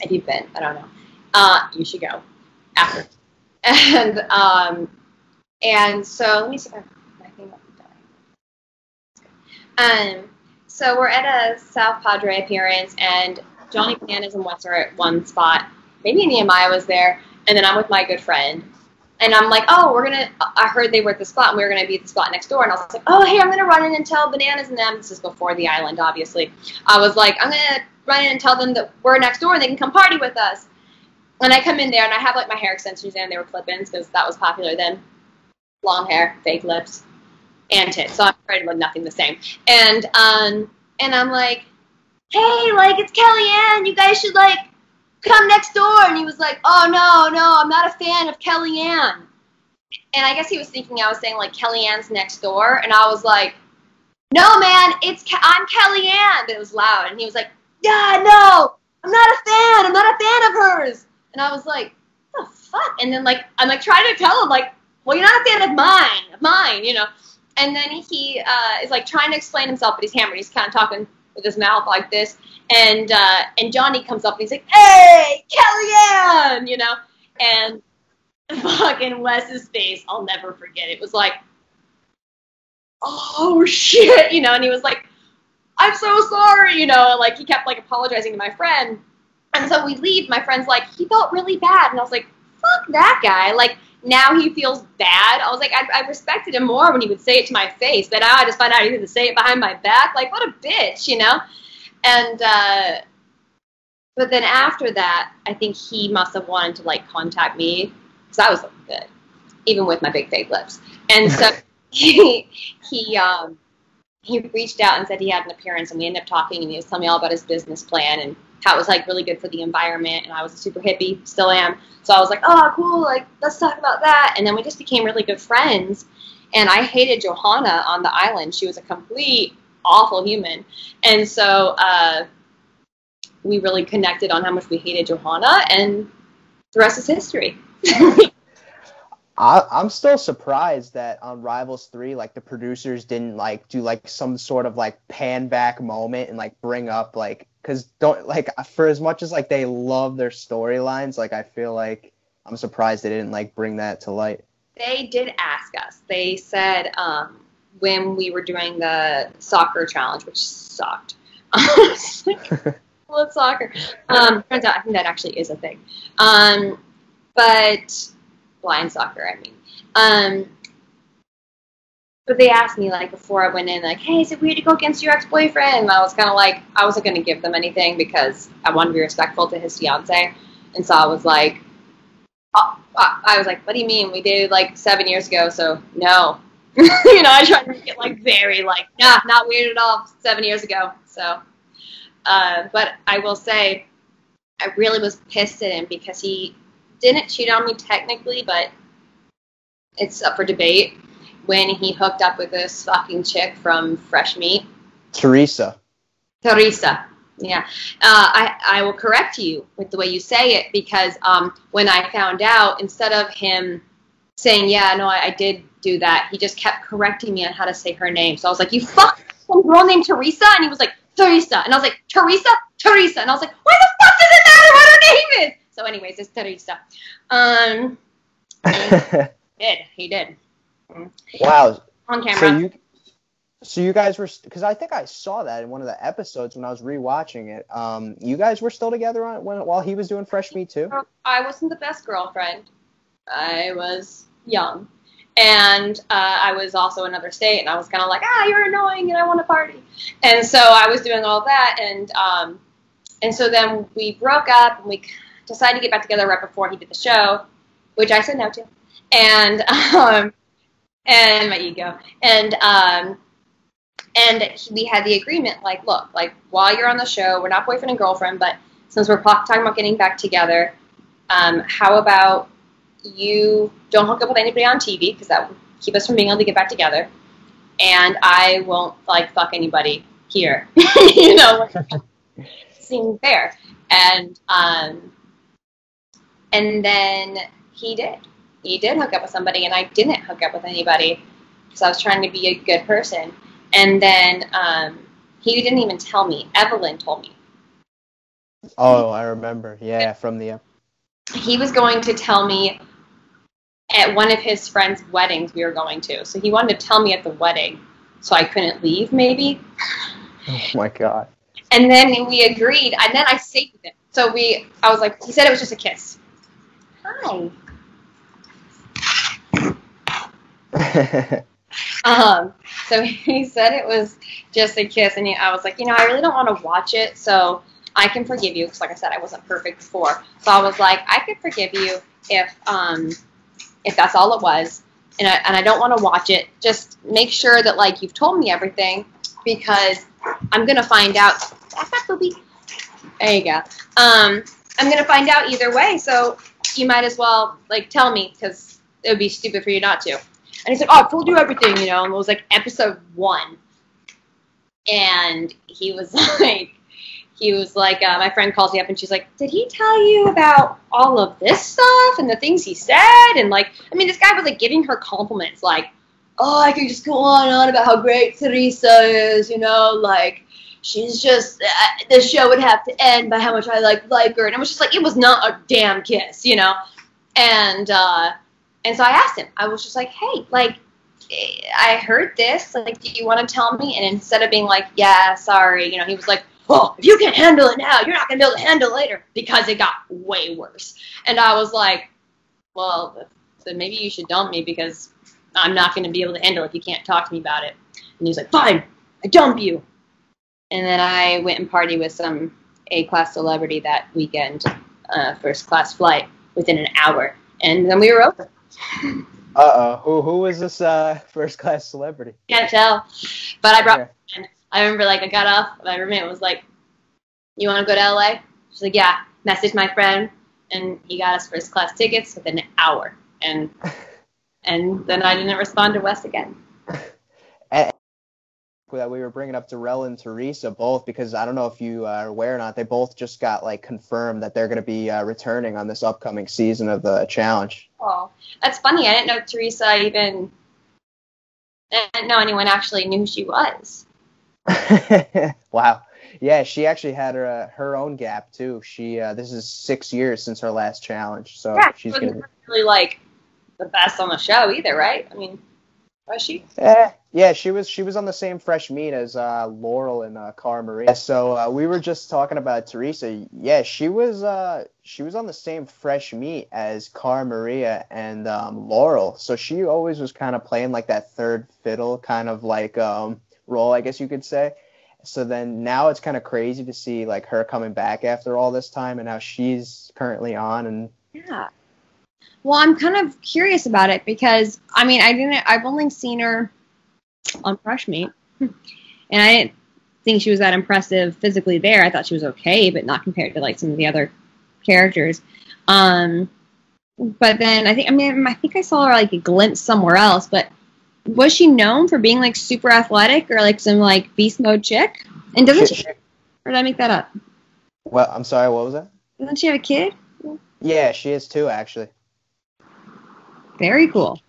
If you've been, I don't know. Uh, you should go after. And um, and so let me see if I, dying. Um, so we're at a South Padre appearance, and Johnny Bananas and Wes are at one spot. Maybe Nehemiah was there, and then I'm with my good friend. And I'm like, oh, we're gonna. I heard they were at the spot, and we were gonna be at the spot next door. And I was like, oh, hey, I'm gonna run in and tell Bananas and them. This is before the island, obviously. I was like, I'm gonna run in and tell them that we're next door and they can come party with us. And I come in there and I have like my hair extensions in. They were clip-ins because that was popular then. Long hair, fake lips, and tits. So I'm afraid of nothing the same. And um, and I'm like, hey, like it's Kellyanne. You guys should like come next door. And he was like, oh no, no, I'm not a fan of Kellyanne. And I guess he was thinking I was saying like Kellyanne's next door, and I was like, no, man, it's Ke- I'm Kellyanne. But it was loud, and he was like, yeah, no, I'm not a fan. I'm not a fan of hers. And I was like, the fuck? And then like I'm like trying to tell him like, well, you're not a fan of mine, of mine, you know. And then he uh, is like trying to explain himself, but he's hammered. He's kind of talking with his mouth like this. And uh, and Johnny comes up and he's like, "Hey, Kellyanne," you know. And fucking Wes's face, I'll never forget. It was like, "Oh shit," you know. And he was like, "I'm so sorry," you know. Like he kept like apologizing to my friend. And so we leave. My friend's like, he felt really bad, and I was like, "Fuck that guy!" Like now he feels bad. I was like, I, I respected him more when he would say it to my face, but now I just find out he would say it behind my back. Like, what a bitch, you know? And, uh, but then after that, I think he must have wanted to, like, contact me, because I was looking good, even with my big fake lips. And so he, he, um, he reached out and said he had an appearance, and we ended up talking, and he was telling me all about his business plan and how it was like really good for the environment and I was a super hippie, still am. So I was like, oh, cool, like let's talk about that. And then we just became really good friends. And I hated Johanna on the island. She was a complete awful human. And so uh, we really connected on how much we hated Johanna, and the rest is history. I, I'm still surprised that on Rivals Three, like the producers didn't like do like some sort of like pan back moment and like bring up like because don't like for as much as like they love their storylines, like I feel like I'm surprised they didn't like bring that to light. They did ask us. They said um, when we were doing the soccer challenge, which sucked. well, it's soccer. Um, turns out I think that actually is a thing. Um, but blind soccer, I mean. Um, but they asked me like before I went in, like, "Hey, is it weird to go against your ex-boyfriend?" And I was kind of like, I wasn't going to give them anything because I wanted to be respectful to his fiance, and so I was like, oh, I was like, "What do you mean? We dated like seven years ago, so no." you know, I tried to make it like very like, nah, not weird at all. Seven years ago, so. Uh, but I will say, I really was pissed at him because he didn't cheat on me technically, but it's up for debate. When he hooked up with this fucking chick from Fresh Meat, Teresa. Teresa. Yeah, uh, I I will correct you with the way you say it because um, when I found out, instead of him saying yeah, no, I, I did do that, he just kept correcting me on how to say her name. So I was like, you fuck some girl named Teresa, and he was like Teresa, and I was like Teresa, Teresa, and I was like, why the fuck does it matter what her name is? So, anyways, it's Teresa. Um, he did. He did. Wow. On camera. So you, so you guys were, because I think I saw that in one of the episodes when I was rewatching it. Um, you guys were still together on when while he was doing Fresh Meat too. I wasn't the best girlfriend. I was young. And uh, I was also in another state, and I was kind of like, ah, you're annoying, and I want to party. And so I was doing all that, and um, and so then we broke up, and we decided to get back together right before he did the show, which I said no to, and um, and my ego, and um, and we had the agreement, like, look, like while you're on the show, we're not boyfriend and girlfriend, but since we're talking about getting back together, um, how about you don't hook up with anybody on TV because that would keep us from being able to get back together, and I won't like fuck anybody here, you know, seemed fair, and um, and then he did, he did hook up with somebody, and I didn't hook up with anybody because I was trying to be a good person, and then um, he didn't even tell me. Evelyn told me Oh, I remember. Yeah, from the. he was going to tell me at one of his friends' weddings we were going to. So he wanted to tell me at the wedding so I couldn't leave, maybe. Oh my god. And then we agreed, and then I stayed with him. So we, I was like, he said it was just a kiss. Hi. Um, so he said it was just a kiss, and he, I was like, you know, I really don't want to watch it, so I can forgive you because, like I said, I wasn't perfect before. So I was like, I could forgive you if, um, if that's all it was, and I, and I don't want to watch it. Just make sure that like you've told me everything because I'm gonna find out. That's not Booby. There you go. Um, I'm gonna find out either way, so you might as well like tell me because it would be stupid for you not to. And he's like, "Oh, I told you everything," you know. And it was like episode one, and he was like, he was like, uh, my friend calls me up and she's like, "Did he tell you about all of this stuff and the things he said?" And like, I mean, this guy was like giving her compliments, like, "Oh, I could just go on and on about how great Teresa is," you know, like. She's just uh, the show would have to end by how much I like like her, and it was just like it was not a damn kiss, you know. And uh, and so I asked him. I was just like, hey, like, eh, I heard this. Like, do you want to tell me? And instead of being like, yeah, sorry, you know, he was like, well, if you can't handle it now, you're not going to be able to handle it later because it got way worse. And I was like, well, then maybe you should dump me because I'm not going to be able to handle it if you can't talk to me about it. And he's like, fine, I dump you. And then I went and party with some A-class celebrity that weekend, uh, first class flight within an hour. And then we were over. Uh oh. Who who was this uh, first class celebrity? Can't tell. But I brought my. I remember like I got off, my roommate was like, You wanna go to LA? She's like, Yeah. Message my friend and he got us first class tickets within an hour. And and then I didn't respond to Wes again. That we were bringing up Darrell and Teresa both because I don't know if you are aware or not. They both just got like confirmed that they're going to be uh, returning on this upcoming season of the challenge. Oh. That's funny. I didn't know Teresa even I didn't know anyone actually knew who she was. wow. Yeah, she actually had her uh, her own gap too. She uh, this is six years since her last challenge, so yeah, she's gonna. really like the best on the show either, right? I mean was she? Eh, yeah, she was she was on the same fresh meat as uh, Laurel and uh, Cara Maria. So uh, we were just talking about Teresa. Yeah, she was uh, she was on the same fresh meat as Cara Maria and um, Laurel. So she always was kind of playing like that third fiddle kind of like um, role, I guess you could say. So then now it's kind of crazy to see like her coming back after all this time and how she's currently on and Yeah. Well, I'm kind of curious about it because I mean, I didn't. I've only seen her on Fresh Meat, and I didn't think she was that impressive physically there. I thought she was okay, but not compared to like some of the other characters. Um, but then I think I mean I think I saw her like a glimpse somewhere else. But was she known for being like super athletic or like some like beast mode chick? And doesn't she? Or did I make that up? well, I'm sorry, what was that? Doesn't she have a kid? Yeah, she is too actually. Very cool.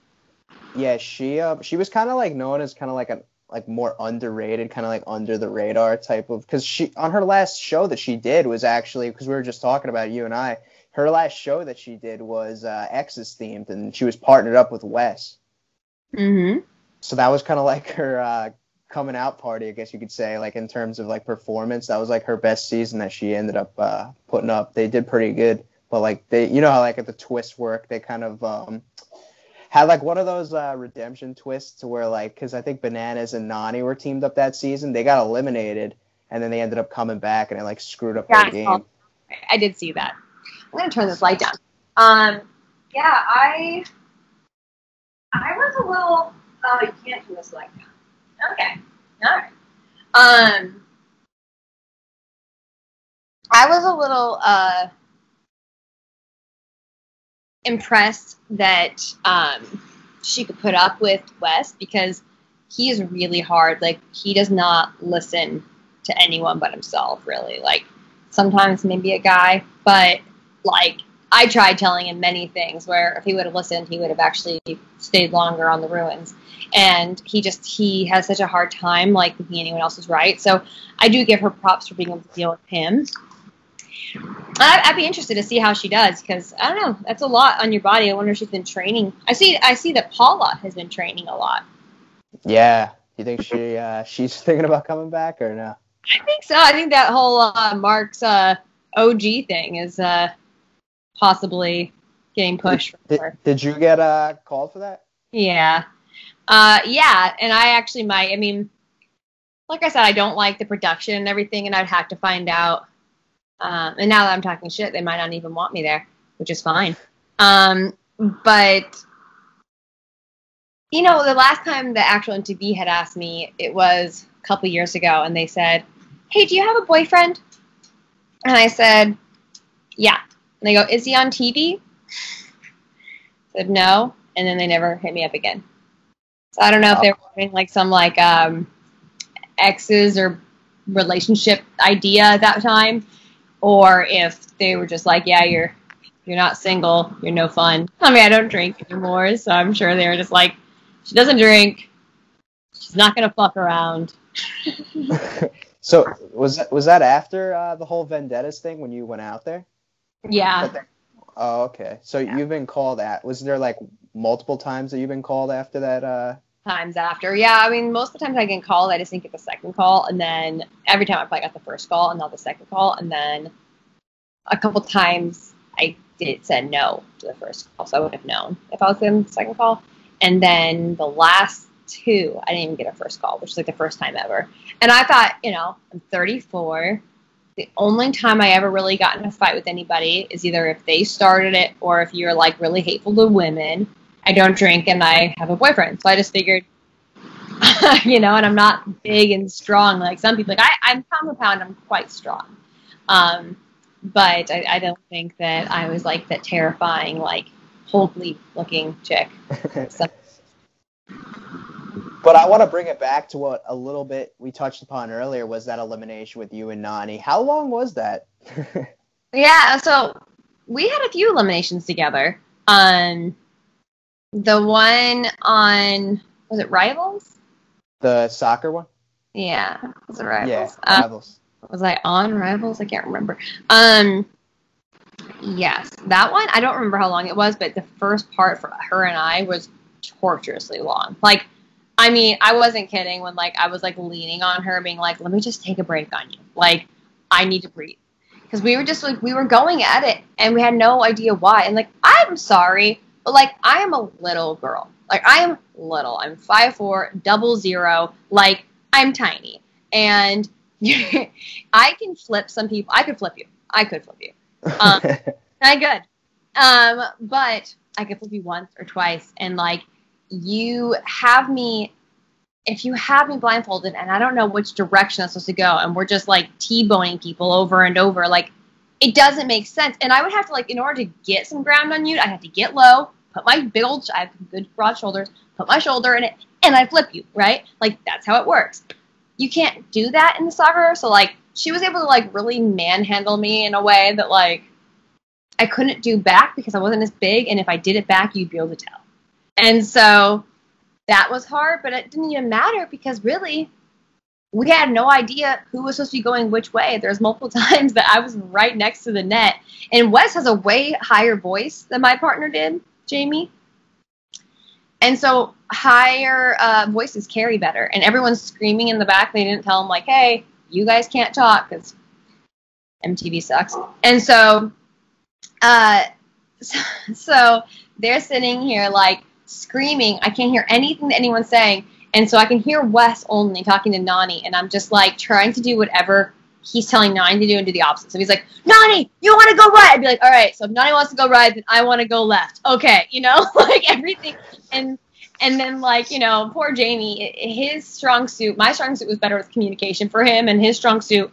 Yeah, she uh, she was kind of like known as kind of like a like more underrated, kind of like under the radar type of because she on her last show that she did was actually because we were just talking about you and I. Her last show that she did was uh, X's themed, and she was partnered up with Wes. Mm-hmm. So that was kind of like her uh, coming out party, I guess you could say, like in terms of like performance. That was like her best season that she ended up uh, putting up. They did pretty good, but like they, you know how like at the twist work, they kind of um, had like one of those uh, redemption twists where like because I think Bananas and Nany were teamed up that season, they got eliminated, and then they ended up coming back and it like screwed up Yeah, their I game. saw- I did see that. I'm gonna turn this light down. Um, yeah, I, I was a little. Oh, you can't turn this light down. Okay, all right. Um, I was a little uh impressed that um she could put up with Wes because he is really hard. Like he does not listen to anyone but himself, really. Like sometimes maybe a guy, but like I tried telling him many things where if he would have listened, he would have actually stayed longer on the ruins. And he just he has such a hard time like thinking anyone else is right. So I do give her props for being able to deal with him. I, I'd be interested to see how she does because I don't know. That's a lot on your body. I wonder if she's been training. I see. I see that Paula has been training a lot. Yeah, Do you think she uh, she's thinking about coming back or no? I think so. I think that whole uh, Mark's uh, OG thing is uh, possibly getting pushed Did, her. did you get uh, called for that? Yeah. Uh, yeah, and I actually might. I mean, like I said, I don't like the production and everything, and I'd have to find out. Um, and now that I'm talking shit, they might not even want me there, which is fine. Um, but you know, the last time the actual MTV had asked me, it was a couple years ago, and they said, "Hey, do you have a boyfriend?" And I said, "Yeah." And they go, "Is he on TV?" I said no, and then they never hit me up again. So I don't know if they were doing like some like um, exes or relationship idea at that time, or if they were just like, "Yeah, you're you're not single, you're no fun." I mean, I don't drink anymore, so I'm sure they were just like, "She doesn't drink, she's not gonna fuck around." so was that was that after uh, the whole vendettas thing when you went out there? Yeah. Oh, okay. So Yeah. you've been called at. Was there like multiple times that you've been called after that? Uh, times after. Yeah, I mean, most of the times I get called, I just didn't get the second call, and then every time I probably got the first call and not the second call, and then a couple times I did said no to the first call, so I would have known if I was getting the second call, and then the last two I didn't even get a first call, which is like the first time ever, and I thought, you know, I'm 34. The only time I ever really got in a fight with anybody is either if they started it or if you're like really hateful to women. I don't drink and I have a boyfriend. So I just figured, you know, and I'm not big and strong like some people. Like I, I'm pound for pound, I'm quite strong. Um, but I, I don't think that I was like that terrifying, like Hulkly looking chick. So, but I want to bring it back to what a little bit we touched upon earlier was that elimination with you and Nany. How long was that? yeah, so we had a few eliminations together. Um, the one on was it Rivals? the soccer one? Yeah, was it Yeah, Rivals? Um, rivals. was I on Rivals? I can't remember. Um, yes, that one. I don't remember how long it was, but the first part for her and I was torturously long. Like, I mean, I wasn't kidding when like I was like leaning on her, being like, "Let me just take a break on you. Like, I need to breathe." Because we were just like we were going at it, and we had no idea why. And like, I'm sorry, but like, I am a little girl. Like, I am little. I'm five four, double zero. Like, I'm tiny, and I can flip some people. I could flip you. I could flip you. Um, I could. Um, but I could flip you once or twice, and like you have me. If you have me blindfolded and I don't know which direction I'm supposed to go, and we're just like t-boning people over and over, like it doesn't make sense. And I would have to like, in order to get some ground on you, I have to get low, put my big old, I have good broad shoulders, put my shoulder in it, and I flip you, right? Like that's how it works you can't do that in the soccer. So like she was able to like really manhandle me in a way that like I couldn't do back because I wasn't as big, and if I did it back, you'd be able to tell. And so that was hard, but it didn't even matter because really we had no idea who was supposed to be going which way. There's multiple times that I was right next to the net, and Wes has a way higher voice than my partner did, Jamie. And so higher uh, voices carry better, and everyone's screaming in the back. They didn't tell them, like, "Hey, you guys can't talk," because MTV sucks. And so, uh, so, so they're sitting here like screaming. I can't hear anything that anyone's saying. And so I can hear Wes only talking to Nany. and I'm just like trying to do whatever he's telling Nany to do and do the opposite. So he's like, Nany, you want to go right? I'd be like, all right, so if Nany wants to go right, then I want to go left. Okay, you know, like everything. And and then like, you know, poor Jamie, his strong suit, my strong suit was better with communication for him, and his strong suit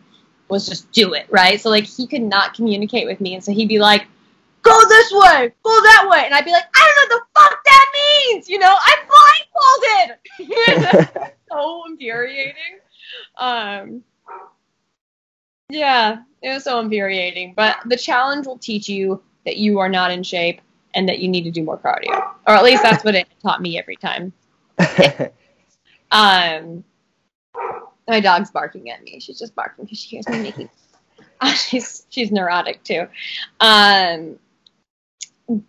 was just do it, right? So like he could not communicate with me, and so he'd be like, go this way, go that way, and I'd be like, I don't know what the fuck that means, you know, I'm blindfolded. so infuriating. Um, yeah, it was so infuriating. But the challenge will teach you that you are not in shape and that you need to do more cardio, or at least that's what it taught me every time. um, my dog's barking at me. She's just barking because she hears me making. she's she's neurotic too. Um,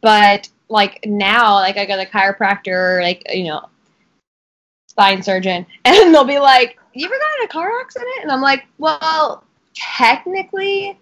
but like now, like I got a chiropractor, like you know, spine surgeon, and they'll be like, "You ever got in a car accident?" And I'm like, "Well, technically,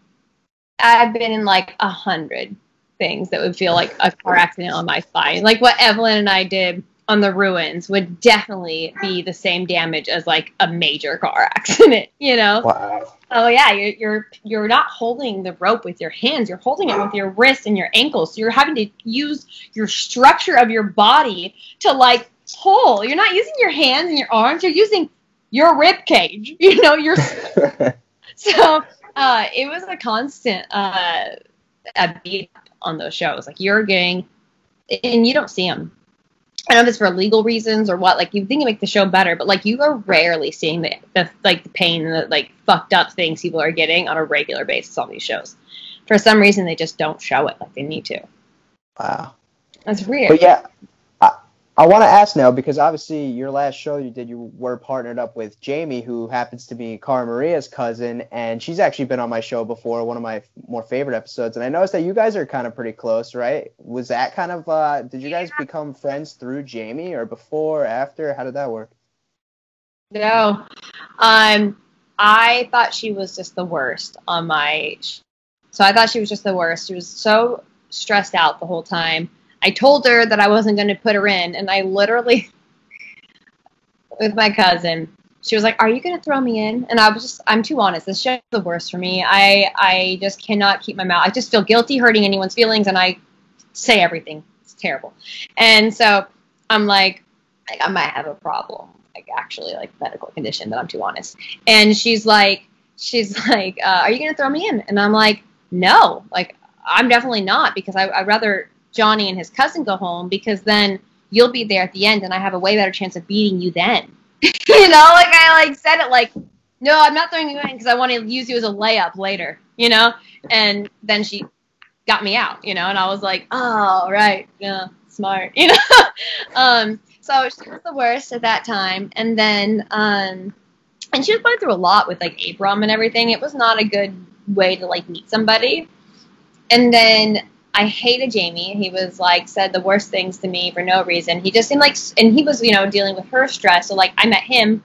I've been in like a hundred things that would feel like a car accident on my spine, like what Evelyn and I did." on the ruins would definitely be the same damage as like a major car accident, you know? Wow. Oh yeah, you're, you're you're not holding the rope with your hands. You're holding it with your wrists and your ankles. So you're having to use your structure of your body to like pull. You're not using your hands and your arms. You're using your rib cage. You know, your so uh, it was a constant uh, a beat on those shows. Like you're getting, and you don't see them I don't know if it's for legal reasons or what. Like you think it make the show better, but like you are rarely seeing the, the like the pain and the like fucked up things people are getting on a regular basis on these shows. For some reason, they just don't show it like they need to. Wow. That's weird. But yeah, I want to ask now because obviously your last show you did, you were partnered up with Jamie, who happens to be Cara Maria's cousin, and she's actually been on my show before, one of my more favorite episodes. And I noticed that you guys are kind of pretty close, right? Was that kind of? Uh, did you guys become friends through Jamie, or before, or after? How did that work? No, um, I thought she was just the worst on my. So I thought she was just the worst. She was so stressed out the whole time I told her that I wasn't going to put her in, and I literally, with my cousin, she was like, "Are you going to throw me in?" And I was just, I'm too honest. This show's the worst for me. I I just cannot keep my mouth. I just feel guilty hurting anyone's feelings, and I say everything. It's terrible. And so I'm like, like I might have a problem, like actually like medical condition that I'm too honest. And she's like, she's like, uh, "Are you going to throw me in?" And I'm like, "No, like I'm definitely not because I, I'd rather Johnny and his cousin go home because then you'll be there at the end and I have a way better chance of beating you then. you know, like I like said it like, no, I'm not throwing you in because I want to use you as a layup later, you know? And then she got me out, you know, and I was like, oh, right, yeah, smart, you know? um, so she was the worst at that time. And then, um, and she was going through a lot with like Abram and everything. It was not a good way to like meet somebody. And then I hated Jamie. He was like said the worst things to me for no reason. He just seemed like, and he was you know dealing with her stress. So like I met him,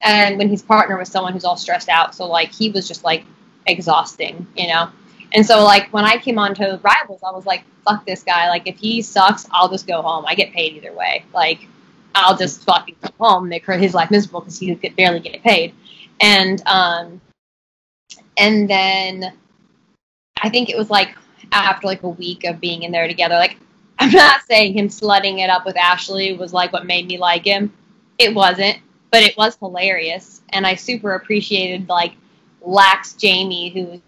and when his partner was someone who's all stressed out, so like he was just like exhausting, you know. And so like when I came on to Rivals, I was like, fuck this guy. Like if he sucks, I'll just go home. I get paid either way. Like I'll just fucking go home, make his life miserable because he could barely get paid. And um, and then I think it was like after like a week of being in there together. Like, I'm not saying him slutting it up with Ashley was like what made me like him. It wasn't, but it was hilarious, and I super appreciated like lax Jamie who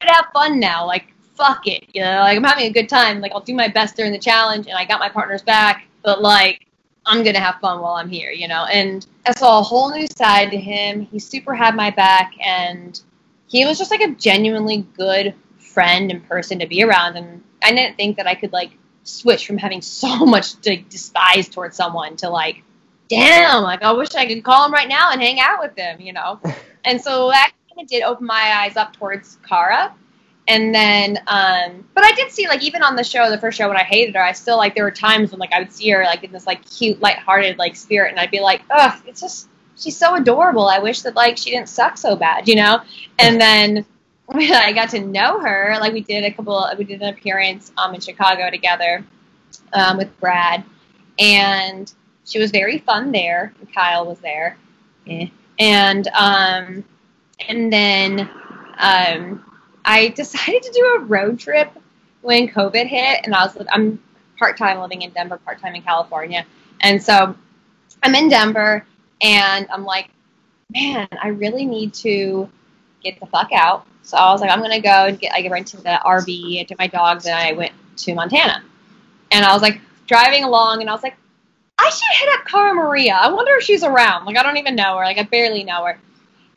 have fun now. Like, fuck it, you know. Like, I'm having a good time. Like, I'll do my best during the challenge, and I got my partners back, but like. I'm gonna have fun while I'm here, you know. And I saw a whole new side to him. He super had my back, and he was just like a genuinely good friend and person to be around. And I didn't think that I could like switch from having so much to despise towards someone to like damn, like I wish I could call him right now and hang out with him, you know. and so that kind of did open my eyes up towards Cara. And then, um, but I did see like even on the show, the first show when I hated her, I still like there were times when like I would see her like in this like cute, lighthearted like spirit, and I'd be like, ugh, it's just she's so adorable. I wish that like she didn't suck so bad, you know. And then I got to know her, like we did a couple, we did an appearance um in Chicago together um, with Brad, and she was very fun there. And Kyle was there, eh. and um, and then um, I decided to do a road trip when COVID hit, and I was I'm part time living in Denver, part time in California, and so I'm in Denver, and I'm like, man, I really need to get the fuck out. So I was like, I'm gonna go and get I rented the RV and took my dogs, and I went to Montana, and I was like driving along, and I was like, I should hit up Cara Maria. I wonder if she's around. Like I don't even know her. Like I barely know her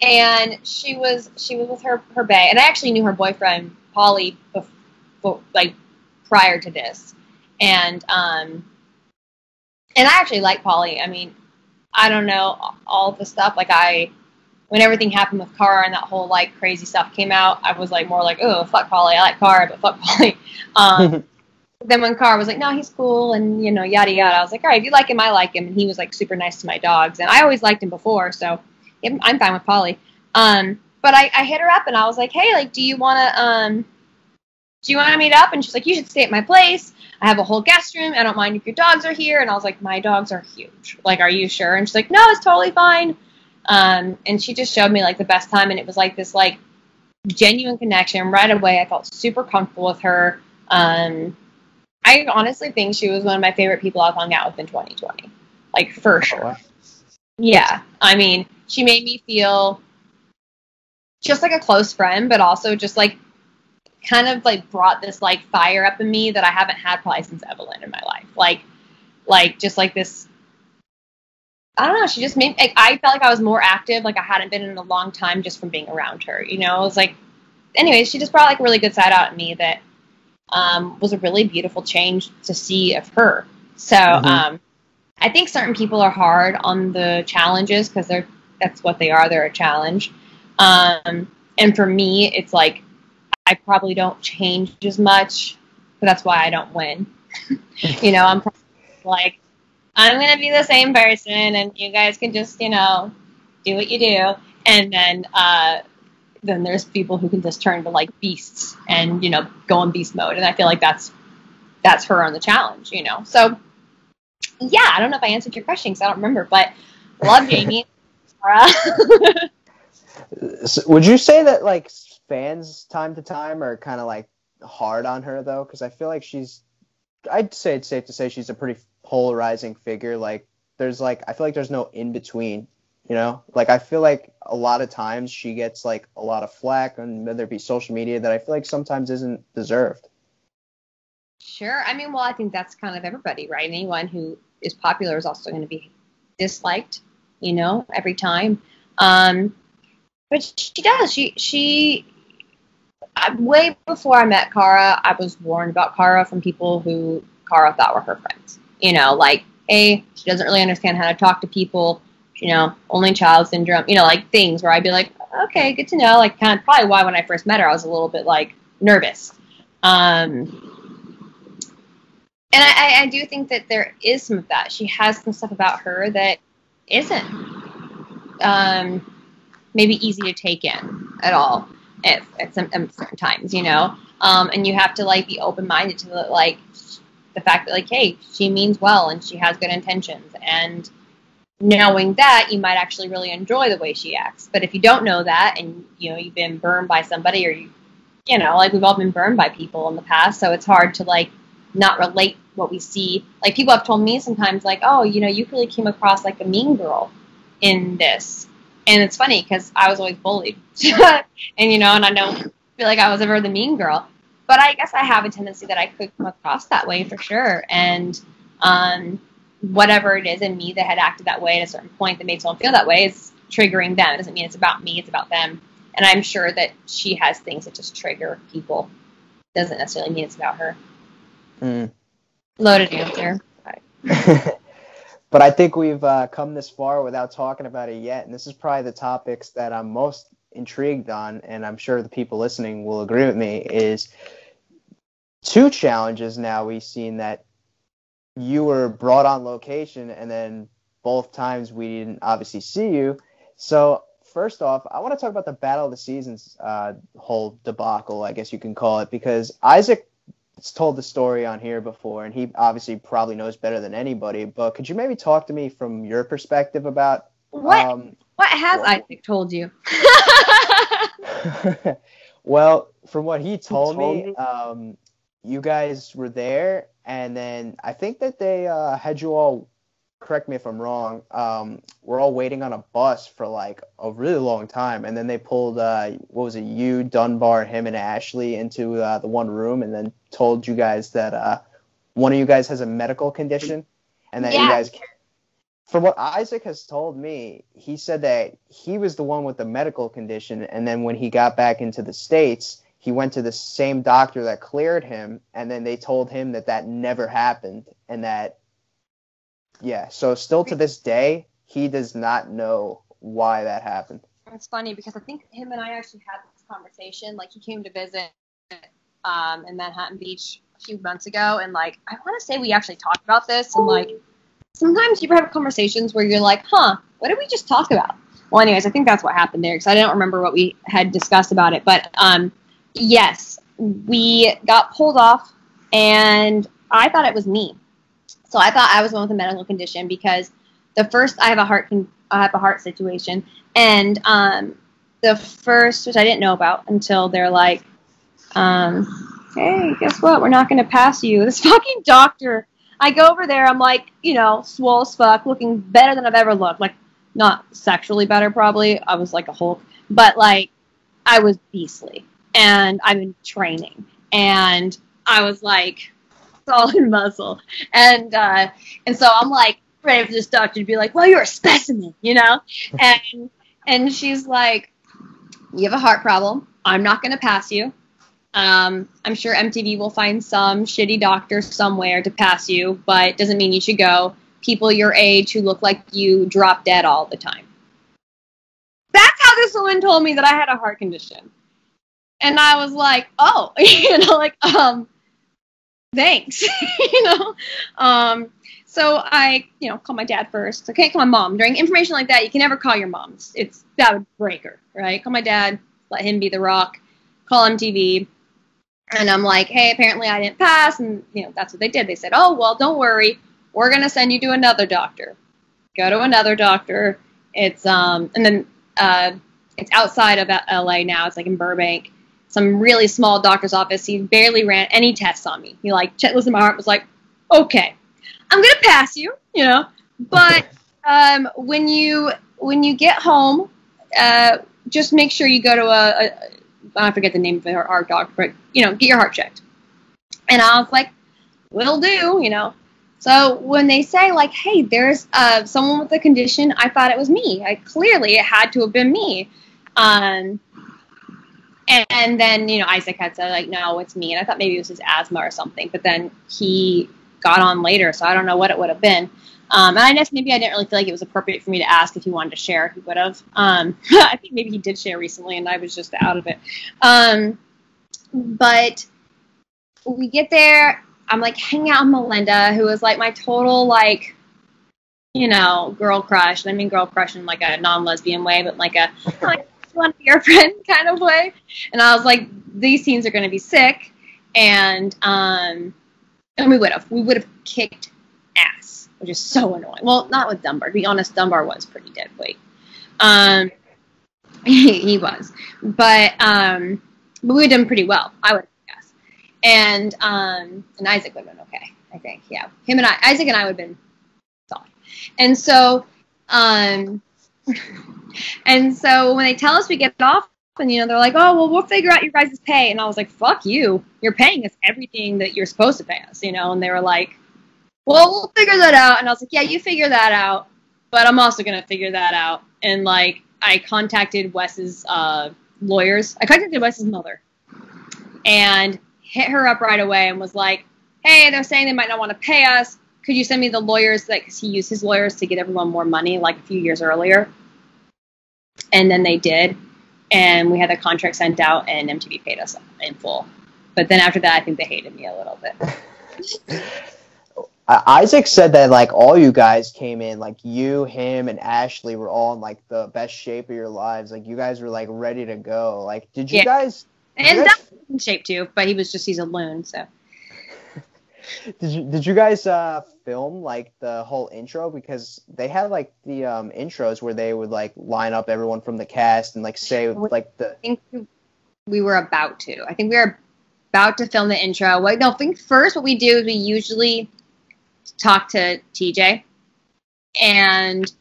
and she was she was with her her bae, and I actually knew her boyfriend Paulie before, like prior to this, and um, and I actually like Paulie. I mean, I don't know all the stuff like I when everything happened with Cara and that whole like crazy stuff came out, I was like more like, oh fuck Paulie, I like Cara, but fuck Paulie. Um, then when Cara was like, no, he's cool, and you know yada yada, I was like, all right, if you like him, I like him, and he was like super nice to my dogs, and I always liked him before, so I'm fine with Paulie. Um, but I, I hit her up and I was like, hey, like, do you want to, um, do you want to meet up? And she's like, you should stay at my place. I have a whole guest room. I don't mind if your dogs are here. And I was like, my dogs are huge. Like, are you sure? And she's like, no, it's totally fine. Um, and she just showed me like the best time. And it was like this like genuine connection right away. I felt super comfortable with her. Um, I honestly think she was one of my favorite people I've hung out with in 2020. Like, for sure. Yeah. I mean, she made me feel just like a close friend, but also just like kind of like brought this like fire up in me that I haven't had probably since Evelyn in my life. Like, like just like this. I don't know. She just made. Like, I felt like I was more active. Like I hadn't been in a long time just from being around her. You know, it was like. Anyways, she just brought like a really good side out in me that um, was a really beautiful change to see of her. So mm-hmm. um, I think certain people are hard on the challenges because they're that's what they are. They're a challenge. Um, and for me, it's like I probably don't change as much, but that's why I don't win. you know, I'm like I'm gonna be the same person, and you guys can just you know do what you do, and then uh, then there's people who can just turn to like beasts and you know go in beast mode, and I feel like that's that's her on the challenge, you know. So yeah, I don't know if I answered your question because I don't remember, but love Jamie. so would you say that like fans time to time are kind of like hard on her though? Because I feel like she's, I'd say it's safe to say she's a pretty polarizing figure. Like there's like I feel like there's no in between. You know, like I feel like a lot of times she gets like a lot of flack on whether it be social media that I feel like sometimes isn't deserved. Sure. I mean, well, I think that's kind of everybody, right? Anyone who is popular is also going to be disliked, you know, every time. Um, but she does. She she. I, way before I met Cara, I was warned about Cara from people who Cara thought were her friends. You know, like, hey, she doesn't really understand how to talk to people. You know, only child syndrome. You know, like things where I'd be like, okay, good to know. Like, kind of probably why when I first met her, I was a little bit like nervous. Um, and I, I do think that there is some of that. She has some stuff about her that isn't um, maybe easy to take in at all at, at some at certain times, you know. Um, and you have to like be open minded to the, like the fact that like, hey, she means well and she has good intentions, and knowing that you might actually really enjoy the way she acts. But if you don't know that and you know you've been burned by somebody or you you know like we've all been burned by people in the past, so it's hard to like not relate what we see. Like people have told me sometimes, like, oh, you know, you really came across like a mean girl in this, and it's funny because I was always bullied, and you know, and I don't feel like I was ever the mean girl, but I guess I have a tendency that I could come across that way for sure, and um, whatever it is in me that had acted that way at a certain point that made someone feel that way is triggering them. It doesn't mean it's about me; it's about them. And I'm sure that she has things that just trigger people. It Doesn't necessarily mean it's about her. Mm. Loaded answer. but I think we've uh, come this far without talking about it yet, and this is probably the topics that I'm most intrigued on, and I'm sure the people listening will agree with me. Is two challenges now we've seen that you were brought on location, and then both times we didn't obviously see you. So first off, I want to talk about the Battle of the Seasons uh, whole debacle, I guess you can call it, because Isaac has told the story on here before, and he obviously probably knows better than anybody. But could you maybe talk to me from your perspective about what? Um, what has what? Isaac told you? well, from what he told, he told me, me? Um, you guys were there, and then I think that they uh, had you all correct me if I'm wrong. Um, we're all waiting on a bus for like a really long time, and then they pulled uh, what was it? You, Dunbar, him, and Ashley into uh, the one room, and then told you guys that uh, one of you guys has a medical condition, and that yeah. you guys. Can't. From what Isaac has told me, he said that he was the one with the medical condition, and then when he got back into the states, he went to the same doctor that cleared him, and then they told him that that never happened, and that yeah, so still to this day, he does not know why that happened. It's funny because I think him and I actually had this conversation. Like he came to visit um, in Manhattan Beach a few months ago, and like I want to say we actually talked about this, and like sometimes you have conversations where you're like, huh, what did we just talk about? Well, anyways, I think that's what happened there because I don't remember what we had discussed about it, but um, yes, we got pulled off, and I thought it was me. So I thought I was one with a medical condition because the first I have a heart I have a heart situation, and um, the first which I didn't know about until they're like, um, hey, guess what? We're not going to pass you. This fucking doctor. I go over there. I'm like, you know, swole as fuck, looking better than I've ever looked. Like, not sexually better, probably. I was like a Hulk, but like, I was beastly, and I'm in training, and I was like solid muscle. And uh, and so I'm like ready for this doctor to be like, well, you're a specimen, you know? and and she's like, you have a heart problem. I'm not going to pass you. Um, I'm sure MTV will find some shitty doctor somewhere to pass you, but it doesn't mean you should go. People your age who look like you drop dead all the time. That's how this woman told me that I had a heart condition. And I was like, oh, you know, like, um, thanks, you know. Um, so I, you know, call my dad first. I can't call my mom. During information like that, you can never call your mom. It's, it's that would break her, right? Call my dad, let him be the rock. Call MTV, and I'm like, hey, apparently I didn't pass, and you know that's what they did. They said, oh well, don't worry, we're gonna send you to another doctor. Go to another doctor. It's um, and then uh, it's outside of LA now. It's like in Burbank some really small doctor's office. He barely ran any tests on me. He like to my heart was like, okay, I'm gonna pass you, you know. But um, when you when you get home, uh, just make sure you go to a, a I forget the name of our, our doctor, but you know, get your heart checked. And I was like, will do, you know. So when they say like, hey, there's uh, someone with a condition, I thought it was me. I clearly it had to have been me. Um, and, and then, you know, Isaac had said, like, no, it's me. And I thought maybe it was his asthma or something. But then he got on later, so I don't know what it would have been. Um, and I guess maybe I didn't really feel like it was appropriate for me to ask if he wanted to share. He would have. Um, I think maybe he did share recently, and I was just out of it. Um, but we get there. I'm like hanging out with Melinda, who was like my total like, you know, girl crush. And I mean girl crush in like a non-lesbian way, but like a like want to be your friend kind of way. And I was like, these scenes are going to be sick, and um, and we would have we would have kicked which is so annoying. Well, not with Dunbar. To be honest, Dunbar was pretty dead weight. Um, he, he was, but um, but we had done pretty well. I would guess, and um, and Isaac would have been okay. I think, yeah. Him and I, Isaac and I would have been solid. And so, um, and so when they tell us we get off, and you know they're like, oh well, we'll figure out your guys' pay, and I was like, fuck you, you're paying us everything that you're supposed to pay us, you know, and they were like, well, we'll figure that out, and I was like, yeah, you figure that out, but I'm also gonna figure that out, and like I contacted Wes's uh, lawyers, I contacted Wes's mother, and hit her up right away and was like, hey, they're saying they might not want to pay us. could you send me the lawyers that because he used his lawyers to get everyone more money like a few years earlier, and then they did, and we had the contract sent out, and MTV paid us in full. But then after that, I think they hated me a little bit. Uh, Isaac said that like all you guys came in, like you, him, and Ashley were all in like the best shape of your lives. Like you guys were like ready to go. Like, did you Yeah. guys? and you guys- in shape too, but he was just he's a loon, so. Did you did you guys uh film like the whole intro because they had like the um intros where they would like line up everyone from the cast and like say like the I think we were about to. I think we were about to film the intro. Wait, no, I think first what we do is we usually talk to TJ, and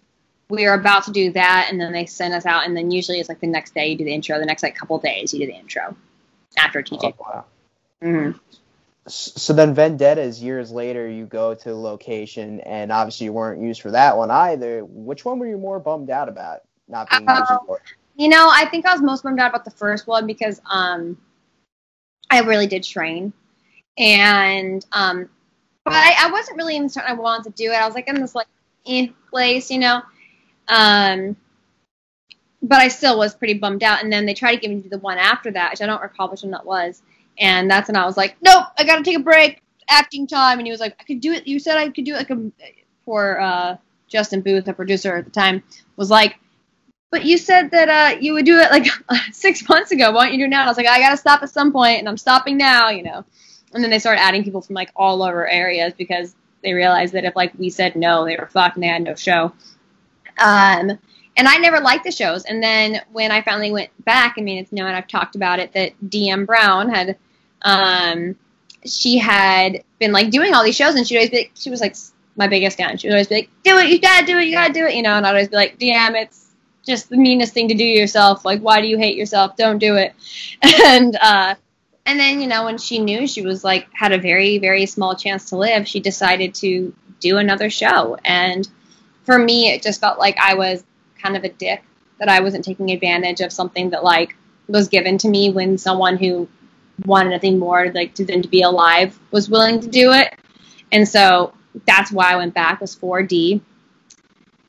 we are about to do that, and then they send us out, and then usually it's like the next day you do the intro. The next like couple days you do the intro after oh, TJ. wow. Mhm. So then Vendettas years later you go to location and obviously you weren't used for that one either. Which one were you more bummed out about not being used Uh, for? You know, I think I was most bummed out about the first one because um, I really did train, and um, but I, I wasn't really even certain I wanted to do it. I was like in this like eh, place, you know, um, but I still was pretty bummed out. And then they tried to get me the one after that, which I don't recall which one that was, and that's when I was like, nope, I got to take a break, acting time. And he was like, I could do it. You said I could do it like a for uh, Justin Booth, the producer at the time, was like. But you said that uh, you would do it like six months ago. Why don't you do it now? And I was like, I gotta stop at some point, and I'm stopping now, you know. And then they started adding people from like all over areas because they realized that if like we said no, they were fucked and they had no show. Um, and I never liked the shows. And then when I finally went back, I mean, it's known I've talked about it that Diem Brown had, um, she had been like doing all these shows, and she'd always be she was like my biggest fan. She would always be like, "Do it, you gotta do it, you gotta do it," you know. And I'd always be like, "Diem, it's just the meanest thing to do yourself. Like, why do you hate yourself? Don't do it." And uh, and then you know when she knew she was like had a very very small chance to live, she decided to do another show. And for me, it just felt like I was kind of a dick that I wasn't taking advantage of something that like was given to me when someone who wanted nothing more like to than to be alive was willing to do it. And so that's why I went back was for Diem.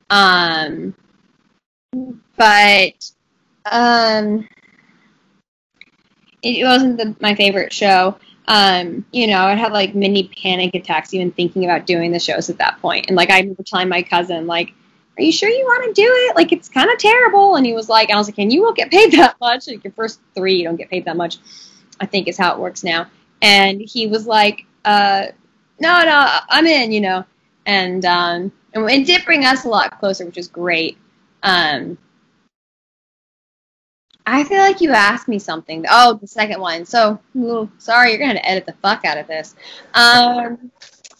Um, but um, it wasn't the, my favorite show. Um, you know, I had like mini panic attacks even thinking about doing the shows at that point. And like I remember telling my cousin, like, "Are you sure you want to do it? Like, it's kind of terrible." And he was like, "I was like, and you won't get paid that much. Like your first three, you don't get paid that much. I think is how it works now." And he was like, uh, "No, no, I'm in." You know, and um, and it did bring us a lot closer, which is great. Um, I feel like you asked me something. Oh, the second one. So, ooh, sorry, you're gonna edit the fuck out of this. Um,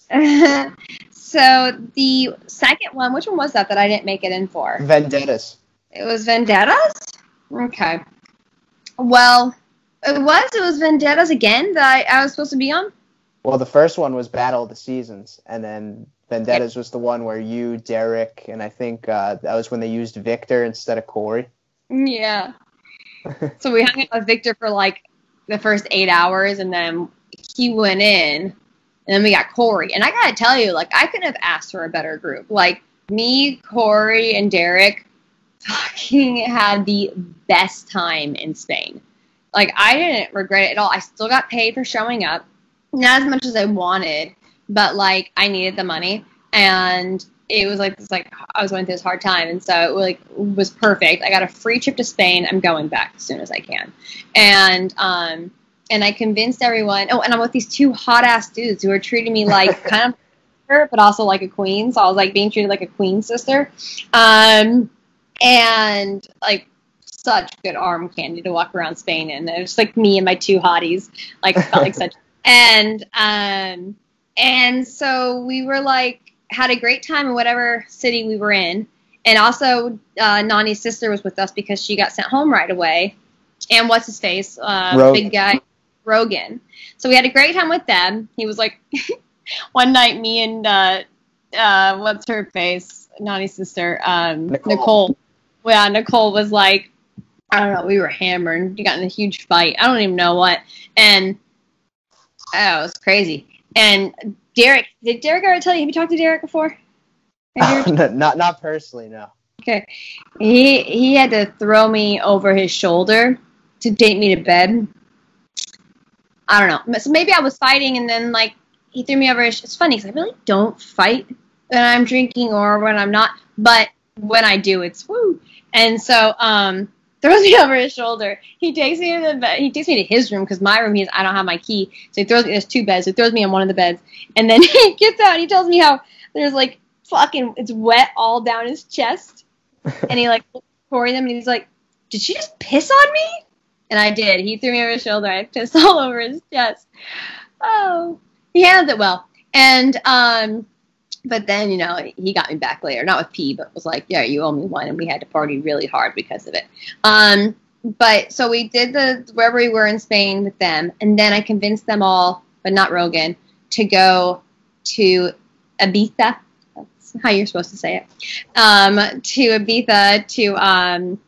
so the second one, which one was that that I didn't make it in for? Vendettas. It was Vendettas. Okay. Well, it was. It was Vendettas again that I, I was supposed to be on. Well, the first one was Battle of the Seasons, and then Vendettas was the one where you, Derek, and I think uh, that was when they used Victor instead of Corey. Yeah. so we hung out with Victor for like the first eight hours, and then he went in, and then we got Corey. And I gotta tell you, like, I couldn't have asked for a better group. Like me, Corey, and Derek fucking had the best time in Spain. Like I didn't regret it at all. I still got paid for showing up, not as much as I wanted, but like I needed the money, and it was like this like I was going through this hard time, and so it like was perfect. I got a free trip to Spain. I'm going back as soon as I can, and um and I convinced everyone. Oh, and I'm with these two hot ass dudes who are treating me like kind of, but also like a queen. So I was like being treated like a queen sister, um, and like such good arm candy to walk around Spain in. It was like me and my two hotties, like felt like such. And um and so we were like had a great time in whatever city we were in. And also uh, Nany's sister was with us because she got sent home right away. And what's his face? Uh, big guy Rogan. So we had a great time with them. He was like one night me and uh uh what's her face? Nany's sister, um Nicole. Nicole. Well, Nicole was like I don't know, we were hammered. We got in a huge fight. I don't even know what. And oh, it was crazy. And Derek, did Derek ever tell you? Have you talked to Derek before? Not not personally, no. Okay. He he had to throw me over his shoulder to take me to bed. I don't know. So maybe I was fighting and then like he threw me over his. It's funny because I really don't fight when I'm drinking or when I'm not, but when I do, it's woo. And so um throws me over his shoulder. He takes me to the bed. He takes me to his room because my room he's I don't have my key, so he throws me. There's two beds. So he throws me on one of the beds, and then he gets out. and He tells me how there's like fucking it's wet all down his chest, and he like pouring them, and he's like, "Did she just piss on me?" And I did. He threw me over his shoulder. I pissed all over his chest. Oh, he handled it well. And um, but then you know he got me back later, not with pee, but was like, "Yeah, you owe me one," and we had to party really hard because of it. Um, but so we did the wherever we were in Spain with them, and then I convinced them all, but not Rogan, to go to Ibiza. That's how you're supposed to say it. Um, to Ibiza to um,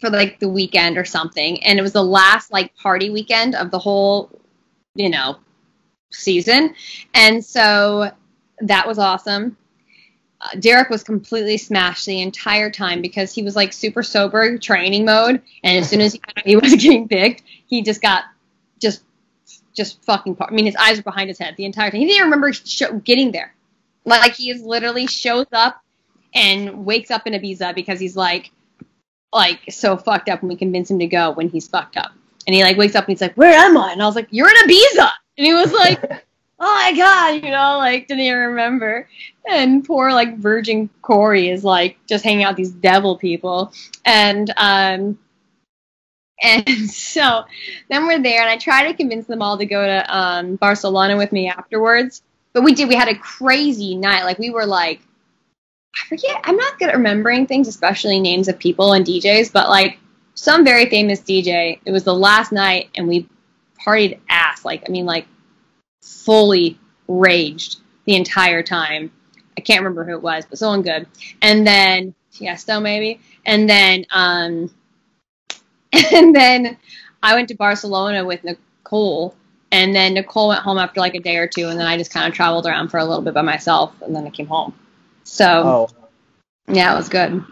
for like the weekend or something, and it was the last like party weekend of the whole, you know, season, and so that was awesome. Uh, Derek was completely smashed the entire time because he was like super sober training mode, and as soon as he, he was getting picked, he just got just just fucking. Par- I mean, his eyes were behind his head the entire time. He didn't remember sh- getting there. Like he is literally shows up and wakes up in Ibiza because he's like like so fucked up, and we convince him to go when he's fucked up. And he like wakes up and he's like, "Where am I?" And I was like, "You're in Ibiza," and he was like. oh my god, you know, like didn't even remember. And poor like Virgin Corey is like just hanging out these devil people. And um and so then we're there and I try to convince them all to go to um Barcelona with me afterwards. But we did we had a crazy night. Like we were like I forget I'm not good at remembering things, especially names of people and DJs, but like some very famous DJ. It was the last night and we partied ass. Like I mean like fully raged the entire time. I can't remember who it was, but someone good. And then Tiesto maybe. And then um and then I went to Barcelona with Nicole and then Nicole went home after like a day or two and then I just kind of traveled around for a little bit by myself and then I came home. So Oh, yeah, it was good.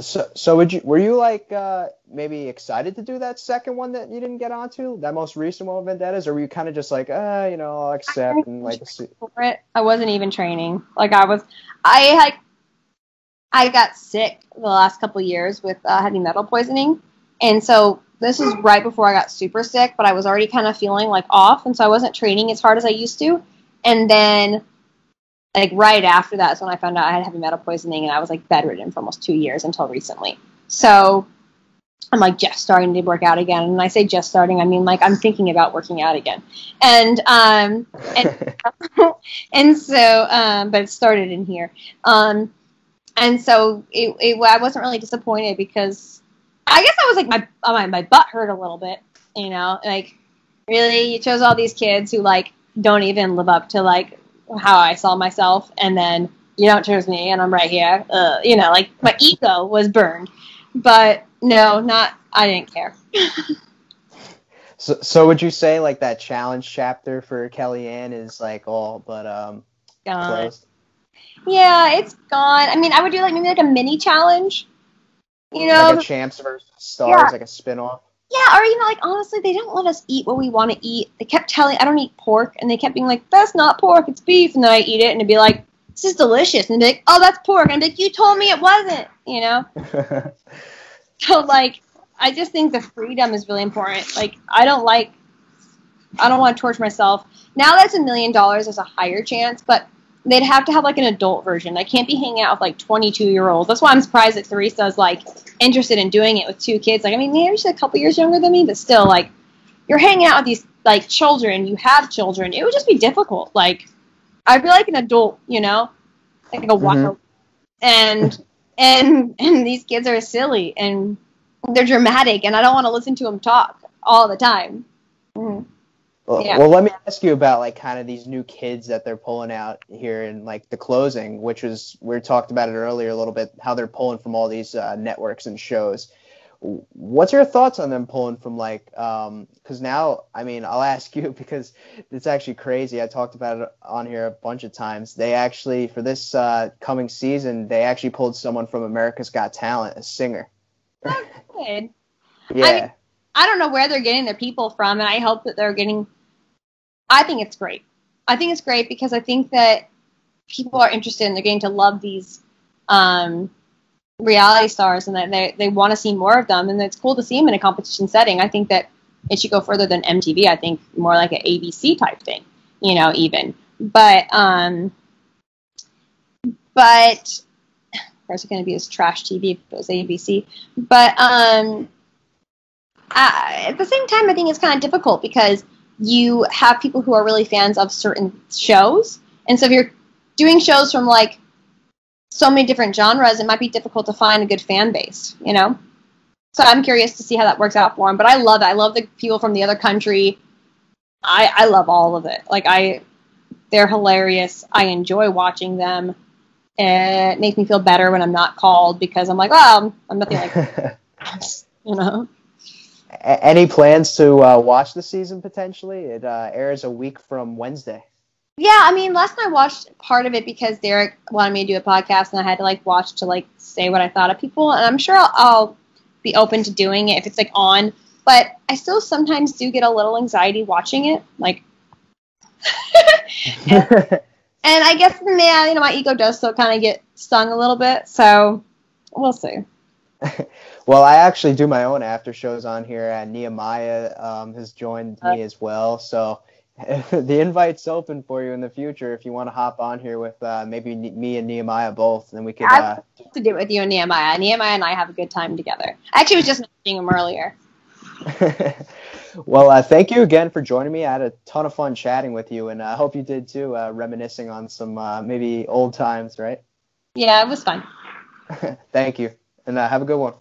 So, so would you were you like uh, maybe excited to do that second one that you didn't get onto that most recent one Vendettas, or were you kind of just like, ah, you know, I'll accept and like, see- for it. I wasn't even training. Like I was, I had, I got sick the last couple years with uh, heavy metal poisoning, and so this is right before I got super sick. But I was already kind of feeling like off, and so I wasn't training as hard as I used to. And then, like right after that, is when I found out I had heavy metal poisoning, and I was like bedridden for almost two years until recently. So. I'm like just starting to work out again, and when I say just starting, I mean like I'm thinking about working out again, and um, and and so um, but it started in here um, and so it, it, I wasn't really disappointed because I guess I was like my my my butt hurt a little bit, you know, like really you chose all these kids who like don't even live up to like how I saw myself, and then you don't choose me, and I'm right here, uh, you know, like my ego was burned, but no, not I didn't care. so, so would you say like that challenge chapter for Kellyanne is like all but um Gone. closed? Yeah, it's gone. I mean, I would do like maybe like a mini challenge. You know, like a champs versus stars, Yeah. like a spin-off. Yeah, or you know, like honestly, they don't let us eat what we want to eat. They kept telling I don't eat pork, and they kept being like, "That's not pork, it's beef." And then I eat it, and it'd be like, "This is delicious," and they'd be like, "Oh, that's pork," and I'd be like, "You told me it wasn't," you know. So like, I just think the freedom is really important. Like, I don't like, I don't want to torture myself. Now that's a million dollars, there's a higher chance, but they'd have to have like an adult version. I can't be hanging out with like 22 year olds. That's why I'm surprised that Teresa's like interested in doing it with two kids. Like, I mean, maybe she's a couple years younger than me, but still, like, you're hanging out with these like children. You have children. It would just be difficult. Like, I'd be like an adult, you know, like a Mhm. and and and these kids are silly and they're dramatic, and I don't want to listen to them talk all the time. Mhm. Well, Yeah. well, let me ask you about like kind of these new kids that they're pulling out here in like the closing, which was we talked about it earlier a little bit, how they're pulling from all these uh, networks and shows. what's your thoughts on them pulling from like um because now i mean i'll ask you because it's actually crazy i talked about it on here a bunch of times they actually for this uh coming season they actually pulled someone from america's got talent a singer oh, good. yeah I, mean, I don't know where they're getting their people from and i hope that they're getting i think it's great. I think it's great because i think that people are interested and they're getting to love these um reality stars and that they, they want to see more of them. And it's cool to see them in a competition setting. I think that it should go further than mtv i think more like an abc type thing you know even. But um but of course it's going to be as trash tv if it was abc but um I, at the same time i think it's kind of difficult because you have people who are really fans of certain shows and so if you're doing shows from like so many different genres, it might be difficult to find a good fan base, you know? So I'm curious to see how that works out for him. But I love it. I love the people from the other country. I, I love all of it. Like I, they're hilarious. I enjoy watching them. Eh, it makes me feel better when I'm not called because I'm like, well, I'm nothing like, you know. Any plans to uh, watch the season potentially? It uh, airs a week from Wednesday. Yeah, I mean, last night I watched part of it because Derek wanted me to do a podcast, and I had to like watch to like say what I thought of people. And I'm sure I'll, I'll be open to doing it if it's like on. But I still sometimes do get a little anxiety watching it, like. and, and, I guess yeah, you know, my ego does still kind of get stung a little bit, so we'll see. well, I actually do my own after shows on here, and Nehemiah um, has joined me as well, so the invite's open for you in the future if you want to hop on here with uh, maybe me and Nehemiah both, then we could. I Uh, to do it with you and Nehemiah. Nehemiah and I have a good time together. I actually was just messaging him earlier. well, uh, thank you again for joining me. I had a ton of fun chatting with you, and I hope you did too, uh, reminiscing on some uh, maybe old times, right? Yeah, it was fun. thank you, and uh, have a good one.